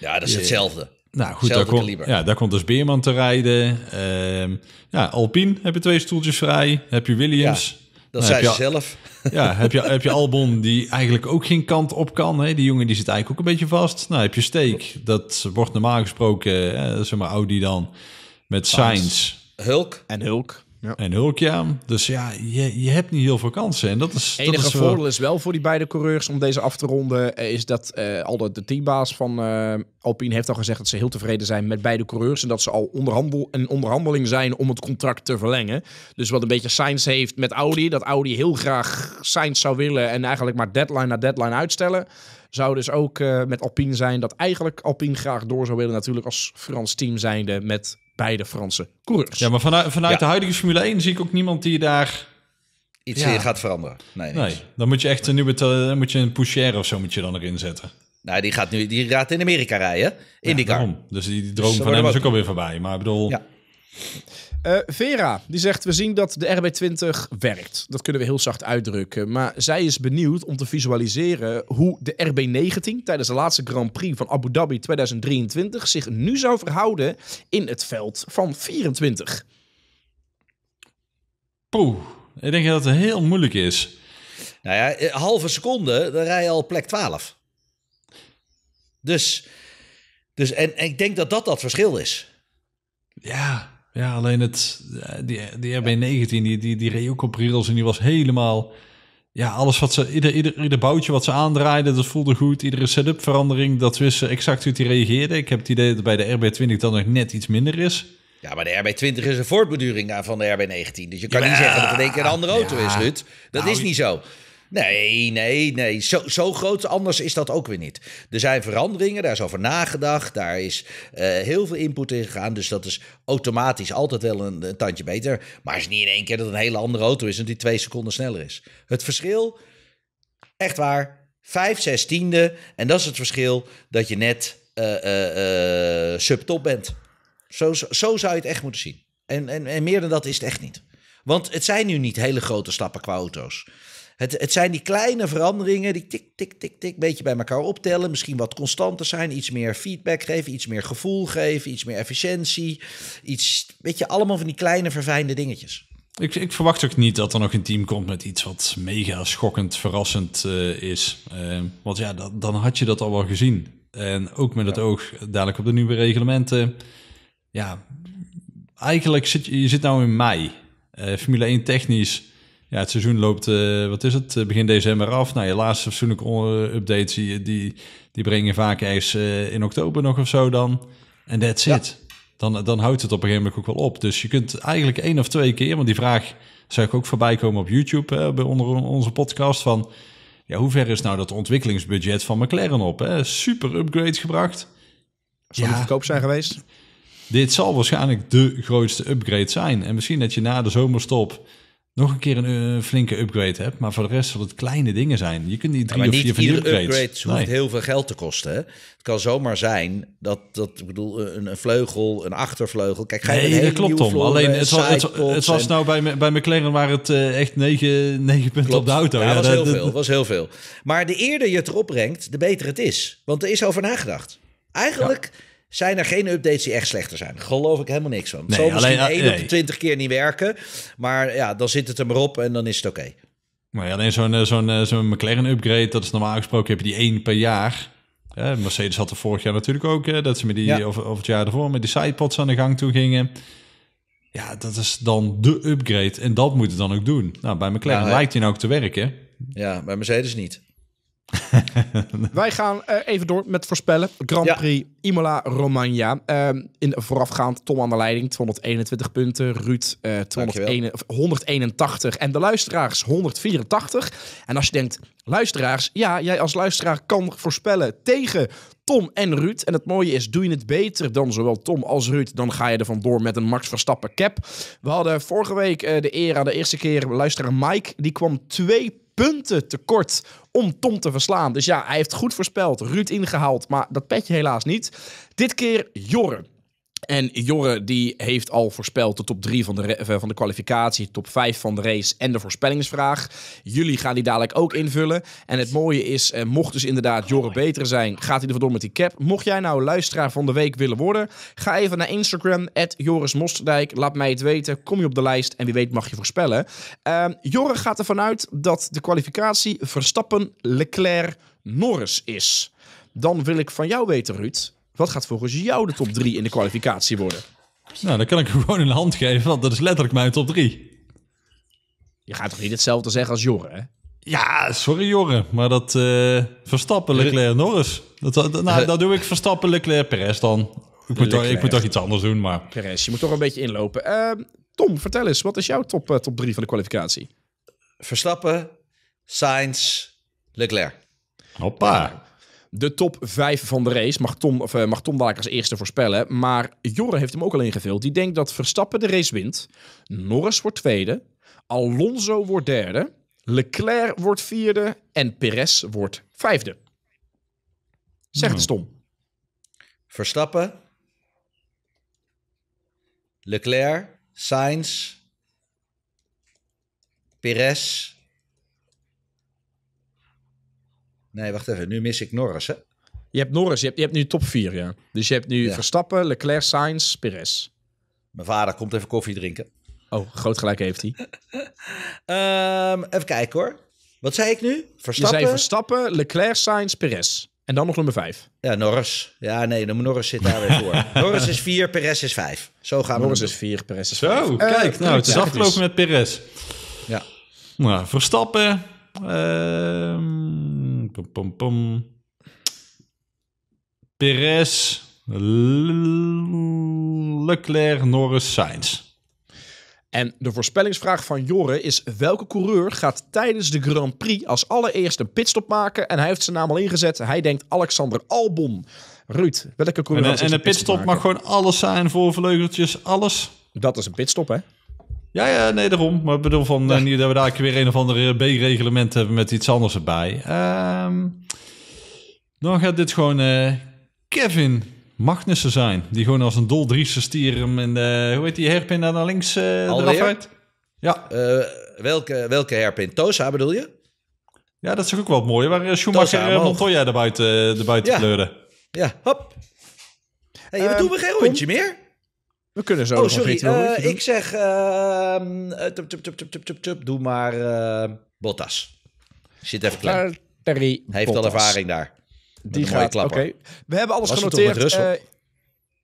Ja, dat is hetzelfde. Nou goed, daar komt, ja, daar komt dus Beerman te rijden. Ehm, ja, Alpine heb je twee stoeltjes vrij. Heb je Williams. Dat Nou, zei ze zelf. (laughs) Ja, heb je, heb je Albon die eigenlijk ook geen kant op kan. Hè? Die jongen die zit eigenlijk ook een beetje vast. Nou heb je Steek. Dat wordt normaal gesproken, eh, zeg maar Audi dan, met Sainz Hulk. En Hulk. Ja. en Hulk, ja. Dus ja, je, je hebt niet heel veel kansen. En dat is, Het enige dat is wel- voordeel is wel voor die beide coureurs om deze af te ronden, eh, is dat eh al de, de teambaas van eh, Alpine heeft al gezegd dat ze heel tevreden zijn met beide coureurs en dat ze al onderhandel, een onderhandeling zijn om het contract te verlengen. Dus wat een beetje Sainz heeft met Audi, dat Audi heel graag Sainz zou willen en eigenlijk maar deadline na deadline uitstellen. Zou dus ook eh, met Alpine zijn dat eigenlijk Alpine graag door zou willen, natuurlijk als Frans team zijnde met beide Franse coureurs. Ja, maar vanuit, vanuit Ja. de huidige Formule 1 zie ik ook niemand die daar... Iets Ja. gaat veranderen. Nee, Nee, dan moet je echt een nieuwe... Dan moet je een Poucher of zo moet je dan erin zetten. Nou, die gaat nu die gaat in Amerika rijden. Ja, IndyCar. daarom. Dus die, die droom Dus van hem is ook alweer voorbij. Maar ik bedoel... Ja. Eh, Vera, die zegt, we zien dat de RB20 werkt. Dat kunnen we heel zacht uitdrukken. Maar zij is benieuwd om te visualiseren hoe de RB19 tijdens de laatste Grand Prix van Abu Dhabi 2023 zich nu zou verhouden in het veld van 24. Poeh, ik denk dat het heel moeilijk is. Nou ja, eh, halve seconde, dan rij je al plek 12. Dus, dus en, en ik denk dat dat dat verschil is. Ja, ja alleen het, eh, die, die RB19, die, die, die reed ook op rails en die was helemaal... Ja, alles wat ze, ieder, ieder, ieder boutje wat ze aandraaiden, dat voelde goed. Iedere setup verandering, dat wist ze exact hoe die reageerde. Ik heb het idee dat bij de RB20 dan nog net iets minder is. Ja, maar de RB20 is een voortbeduring van de RB19. Dus je kan Ja, niet zeggen dat het in één keer een andere auto ja. is, Ruud. Dat Nou, is niet zo. Nee, nee, nee. Zo, zo groot anders is dat ook weer niet. Er zijn veranderingen, daar is over nagedacht. Daar is eh, heel veel input in gegaan. Dus dat is automatisch altijd wel een, tandje beter. Maar het is niet in één keer dat een hele andere auto is en die twee seconden sneller is. Het verschil, echt waar, vijf, zes tiende. En dat is het verschil dat je net eh, eh, subtop bent. Zo, zo zou je het echt moeten zien. En, en, en meer dan dat is het echt niet. Want het zijn nu niet hele grote stappen qua auto's. Het, het zijn die kleine veranderingen die tik, tik, tik, tik, een beetje bij elkaar optellen. Misschien wat constanter zijn, iets meer feedback geven, iets meer gevoel geven, iets meer efficiëntie. Iets, weet je, allemaal van die kleine verfijnde dingetjes. Ik, ik verwacht ook niet dat er nog een team komt met iets wat mega schokkend, verrassend eh, is. Eh, want ja, dat- dan had je dat al wel gezien. En ook met het oog dadelijk op de nieuwe reglementen. Ja, eigenlijk zit je, je zit nou in mei. Eh, Formule 1 technisch. Ja, het seizoen loopt, eh, wat is het, eh, begin december af. Nou, je laatste fatsoenlijke eh, updates, die, die, die breng je vaak ergens eh, in oktober nog of zo dan. En that's Ja. it. Dan, dan houdt het op een gegeven moment ook wel op. Dus je kunt eigenlijk één of twee keer, want die vraag zou ik ook voorbij komen op YouTube, hè, bij onder onze podcast, van ja, hoe ver is nou dat ontwikkelingsbudget van McLaren op? Hè? Super upgrades gebracht. Die Ja. goedkoop zijn geweest? Dit zal waarschijnlijk de grootste upgrade zijn. En misschien dat je na de zomerstop nog een keer een eh, flinke upgrade hebt. Maar voor de rest zal het kleine dingen zijn. Je kunt niet drie of vier van die upgrades. upgrade hoeft Nee. heel veel geld te kosten. Hè? Het kan zomaar zijn dat, dat ik bedoel, een, een vleugel, een achtervleugel. Kijk, ga je Nee, dat klopt Tom. vloer, Alleen eh, het, was, het, het was en- nou bij, bij McLaren waar het eh, echt negen, negen punten Klopt. op de auto. Ja, dat was heel dat- veel. was heel veel. Maar de eerder je het erop brengt, de beter het is. Want er is over nagedacht. Eigenlijk zijn er geen updates die echt slechter zijn. Daar geloof ik helemaal niks van. Het Nee, zal misschien alleen- één op nee. de twintig keer niet werken. Maar ja, dan zit het er maar op en dan is het oké. Maar ja, alleen zo'n eh, zo'n eh, zo'n McLaren upgrade, dat is normaal gesproken heb je die één per jaar. Ja, Mercedes had er vorig jaar natuurlijk ook, eh, dat ze met die, Ja. of, of het jaar ervoor, met die sidepods aan de gang toe gingen. Ja, dat is dan de upgrade en dat moet het dan ook doen. Nou, bij McLaren Ja, hè. lijkt hij nou ook te werken. Ja, bij Mercedes niet. (laughs) Wij gaan eh, even door met voorspellen. Grand Ja. Prix Imola Romagna. Ehm, in voorafgaand Tom aan de leiding, 221 punten. Ruud eh 201 of 181 en de luisteraars 184. En als je denkt, luisteraars, ja, jij als luisteraar kan voorspellen tegen Tom en Ruud. En het mooie is, doe je het beter dan zowel Tom als Ruud, dan ga je er vandoor met een Max Verstappen cap. We hadden vorige week eh, de eer aan de eerste keer luisteraar Mike. Die kwam twee punten tekort om Tom te verslaan. Dus ja, hij heeft goed voorspeld. Ruud ingehaald, maar dat petje helaas niet. Dit keer Jorre. En Jorre die heeft al voorspeld de top 3 van de, eh, van de kwalificatie, top 5 van de race en de voorspellingsvraag. Jullie gaan die dadelijk ook invullen. En het mooie is, eh, mocht dus inderdaad Jorre beter zijn, gaat hij er vandoor met die cap. Mocht jij nou luisteraar van de week willen worden, ga even naar Instagram, Joris Mosterdijk. Laat mij het weten, kom je op de lijst en wie weet mag je voorspellen. Uh, Jorre gaat ervan uit dat de kwalificatie Verstappen, Leclerc, Norris is. Dan wil ik van jou weten, Ruud, wat gaat volgens jou de top 3 in de kwalificatie worden? Nou, dan kan ik (laughs) gewoon een hand geven, want dat is letterlijk mijn top 3. Je gaat toch niet hetzelfde zeggen als Jorre, hè? Ja, sorry Jorre, maar dat uh, Verstappen, Leclerc, Norris. Dat, dat, nou, dat doe ik Verstappen, Leclerc, Perez dan. Ik moet, toch, ik moet toch iets anders doen, maar... Perez, je moet toch een beetje inlopen. Uh, Tom, vertel eens, wat is jouw top, uh, top 3 van de kwalificatie? Verstappen, Sainz, Leclerc. Hoppa. De top 5 van de race mag Tom, of, uh, mag Tom dadelijk als eerste voorspellen. Maar Jorre heeft hem ook al ingevuld. Die denkt dat Verstappen de race wint. Norris wordt tweede. Alonso wordt derde. Leclerc wordt vierde. En Perez wordt vijfde. Zeg het stom. Verstappen. Leclerc. Sainz. Perez. Nee, wacht even. Nu mis ik Norris, hè? Je hebt Norris, je hebt, je hebt nu top 4, ja. Dus je hebt nu Verstappen, Leclerc, Sainz, Perez. Mijn vader komt even koffie drinken. Oh, groot gelijk heeft hij. um, (laughs) even kijken hoor. Wat zei ik nu? Verstappen? Je zei Verstappen, Leclerc, Sainz, Perez. En dan nog nummer 5. Ja, Norris. Ja, nee, Norris zit daar weer voor. (laughs) Norris is 4, Perez is 5. Zo gaan we Norris is 4, Perez is 5. Zo, kijk. Uh, nou, het is ja, afgelopen met Perez. Ja. Nou, Verstappen. Uh, pom. Perez, Leclerc, Norris, Sainz. En de voorspellingsvraag van Jorre is: welke coureur gaat tijdens de Grand Prix als allereerste een pitstop maken? En hij heeft zijn naam al ingezet. Hij denkt Alexander Albon. Ruud, welke coureur En, en een pitstop mag gewoon alles zijn voor vleugeltjes, alles. Dat is een pitstop, hè? Ja, ja, nee, daarom. Maar ik bedoel van uh, niet dat we daar weer een of andere B-reglement hebben met iets anders erbij. Um, dan gaat dit gewoon uh, Kevin Magnussen zijn. Die gewoon als een dol drieste stier hem in de, hoe heet die herpin daar naar links uh, eraf uit? Ja. welke, welke herpin? Tosa bedoel je? Ja, dat is ook wel mooi. Waar Schumacher en Montoya erbuiten, erbuiten ja. kleurden. Ja, hop. Hey, we doen we geen rondje meer? We kunnen zo oh, sorry. Uh, ik zeg, uh, tup, tup, tup, tup, tup, tup, doe maar uh, Bottas. Zit even klaar. Hij heeft al ervaring daar. Die gaat, oké. We hebben alles Was genoteerd.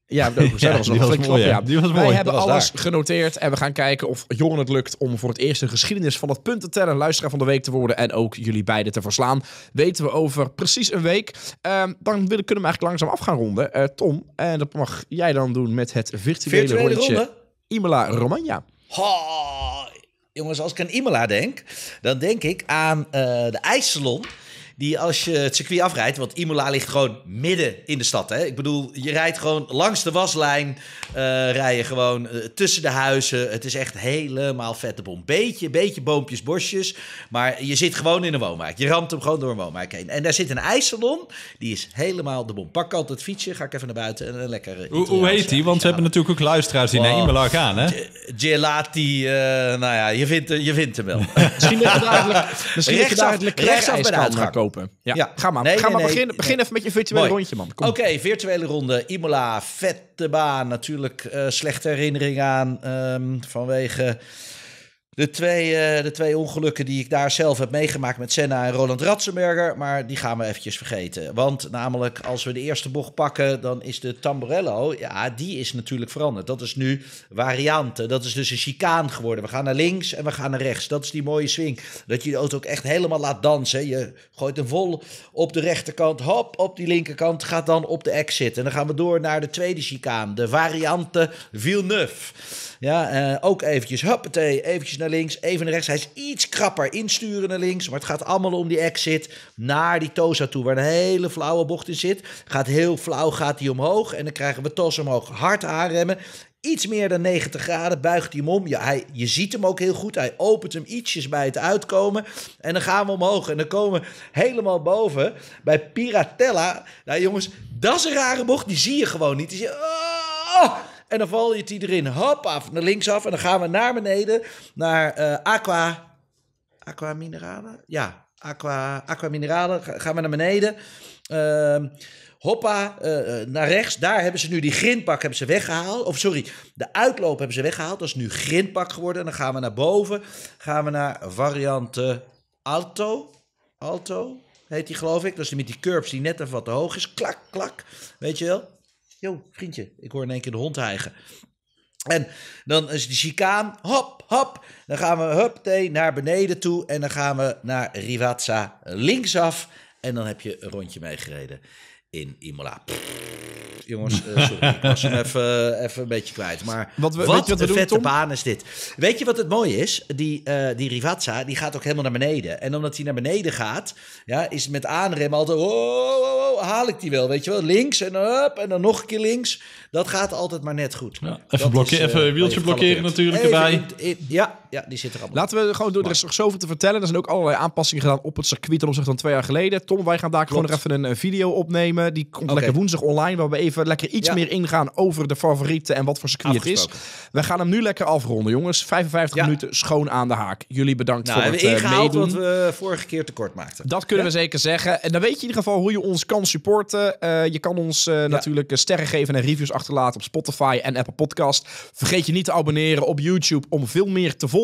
Ja, (laughs) dat was ja, die was mooi, ja. Was Wij mooi. hebben alles genoteerd en we gaan kijken of Joren het lukt om voor het eerst de geschiedenis van het puntenteller luisteraar van de week te worden en ook jullie beiden te verslaan. Weten we over precies een week. Uh, dan willen, kunnen we eigenlijk langzaam af gaan ronden. Uh, Tom, en dat mag jij dan doen met het virtuele, virtuele rondje Imola Romagna. jongens, als ik aan Imola denk, dan denk ik aan uh, de ijssalon die als je het circuit afrijdt, want Imola ligt gewoon midden in de stad. Hè? Ik bedoel, je rijdt gewoon langs de waslijn, uh, rij je gewoon uh, tussen de huizen. Het is echt helemaal vette bom. Beetje, beetje boompjes, bosjes, maar je zit gewoon in een woonwijk. Je ramt hem gewoon door een woonwijk heen. En daar zit een ijssalon, die is helemaal de bom. Pak altijd het fietsje, ga ik even naar buiten en een lekker... Hoe, hoe heet die? Want ze hebben natuurlijk ook luisteraars die naar Imola gaan, hè? Gelati, uh, nou ja, je vindt, je vindt hem wel. (laughs) misschien dat je daar, misschien rechtsaf, rechtsaf bij de uitgang. Ja, ja. ga maar. Nee, ga nee, maar begin, begin even met je virtuele rondje, man. Oké, okay, virtuele ronde. Imola, vette baan. Natuurlijk uh, slechte herinnering aan um, vanwege de twee, uh, de twee ongelukken die ik daar zelf heb meegemaakt met Senna en Roland Ratzenberger. Maar die gaan we eventjes vergeten. Want namelijk, als we de eerste bocht pakken, dan is de Tamburello, ja, die is natuurlijk veranderd. Dat is nu varianten. Dat is dus een chicaan geworden. We gaan naar links en we gaan naar rechts. Dat is die mooie swing. Dat je de auto ook echt helemaal laat dansen. Je gooit hem vol op de rechterkant, hop, op die linkerkant, gaat dan op de exit. En dan gaan we door naar de tweede chicaan, de variante Villeneuve. Ja, uh, ook eventjes, huppatee, eventjes naar links, even naar rechts. Hij is iets krapper insturen naar links, maar het gaat allemaal om die exit naar die Tosa toe, waar een hele flauwe bocht in zit. Gaat heel flauw, gaat hij omhoog en dan krijgen we Tos omhoog. Hard aanremmen, iets meer dan 90 graden, buigt hij om. Ja, hij, je ziet hem ook heel goed. Hij opent hem ietsjes bij het uitkomen. En dan gaan we omhoog. En dan komen we helemaal boven bij Piratella. Nou jongens, dat is een rare bocht. Die zie je gewoon niet. Die zie je, oh, En dan val je het erin, hop af, naar linksaf. En dan gaan we naar beneden, naar eh, Aqua... Aqua Mineralen? Ja, Aqua, aqua Mineralen. Ga- Gaan we naar beneden. Ehm, hoppa, eh, eh, naar rechts. Daar hebben ze nu die grindpak hebben ze weggehaald. Of sorry, de uitloop hebben ze weggehaald. Dat is nu grindpak geworden. En dan gaan we naar boven. Gaan we naar variante Alto. Alto heet die geloof ik. Dat is die met die curbs die net even wat te hoog is. Klak, klak. Weet je wel? Yo, vriendje. Ik hoor in één keer de hond hijgen. En dan is die chicaan, hop, hop. Dan gaan we hup, naar beneden toe. En dan gaan we naar Rivazza linksaf. En dan heb je een rondje meegereden in Imola. Jongens, eh, sorry, ik was hem even, even een beetje kwijt. Maar Wat we- wat, weet je wat we een doen, vette Tom? baan is dit. Weet je wat het mooie is? Die, eh die Rivazza, die gaat ook helemaal naar beneden. En omdat hij naar beneden gaat, ja, is met aanremmen altijd... Oh, oh, oh, oh, haal ik die wel, weet je wel? Links en up en dan nog een keer links. Dat gaat altijd maar net goed. Ja, even is, eh, even wieltje blokkeren natuurlijk Even erbij. in- in- ja, ja, die zit er allemaal. Laten we gewoon door. Er is nog zoveel te vertellen. Er zijn ook allerlei aanpassingen gedaan op het circuit ten opzichte van twee jaar geleden. Tom, wij gaan daar gewoon nog even een video opnemen. Die komt lekker woensdag online. Waar we even lekker iets Ja. meer ingaan over de favorieten en wat voor circuit het is. We gaan hem nu lekker afronden, jongens. 55 Ja. minuten schoon aan de haak. Jullie bedankt Nou, voor hebben het we eh, ingehaald meedoen. wat we vorige keer tekort maakten. Dat kunnen we zeker zeggen. En dan weet je in ieder geval hoe je ons kan supporten. Eh, je kan ons eh, natuurlijk sterren geven en reviews achterlaten op Spotify en Apple Podcast. Vergeet je niet te abonneren op YouTube om veel meer te volgen.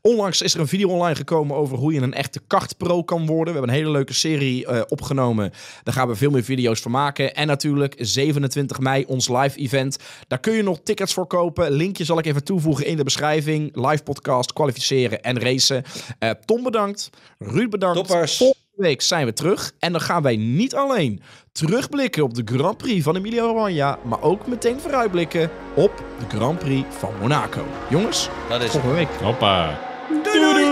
Onlangs is er een video online gekomen over hoe je een echte kartpro kan worden. We hebben een hele leuke serie eh, opgenomen. Daar gaan we veel meer video's van maken. En natuurlijk 27 mei ons live event. Daar kun je nog tickets voor kopen. Linkje zal ik even toevoegen in de beschrijving. Live podcast, kwalificeren en racen. Eh, Tom bedankt. Ruud bedankt. Toppers. Week zijn we terug. En dan gaan wij niet alleen terugblikken op de Grand Prix van Emilia Romagna, maar ook meteen vooruitblikken op de Grand Prix van Monaco. Jongens, Dat is volgende week. Hoppa. Doei, doei.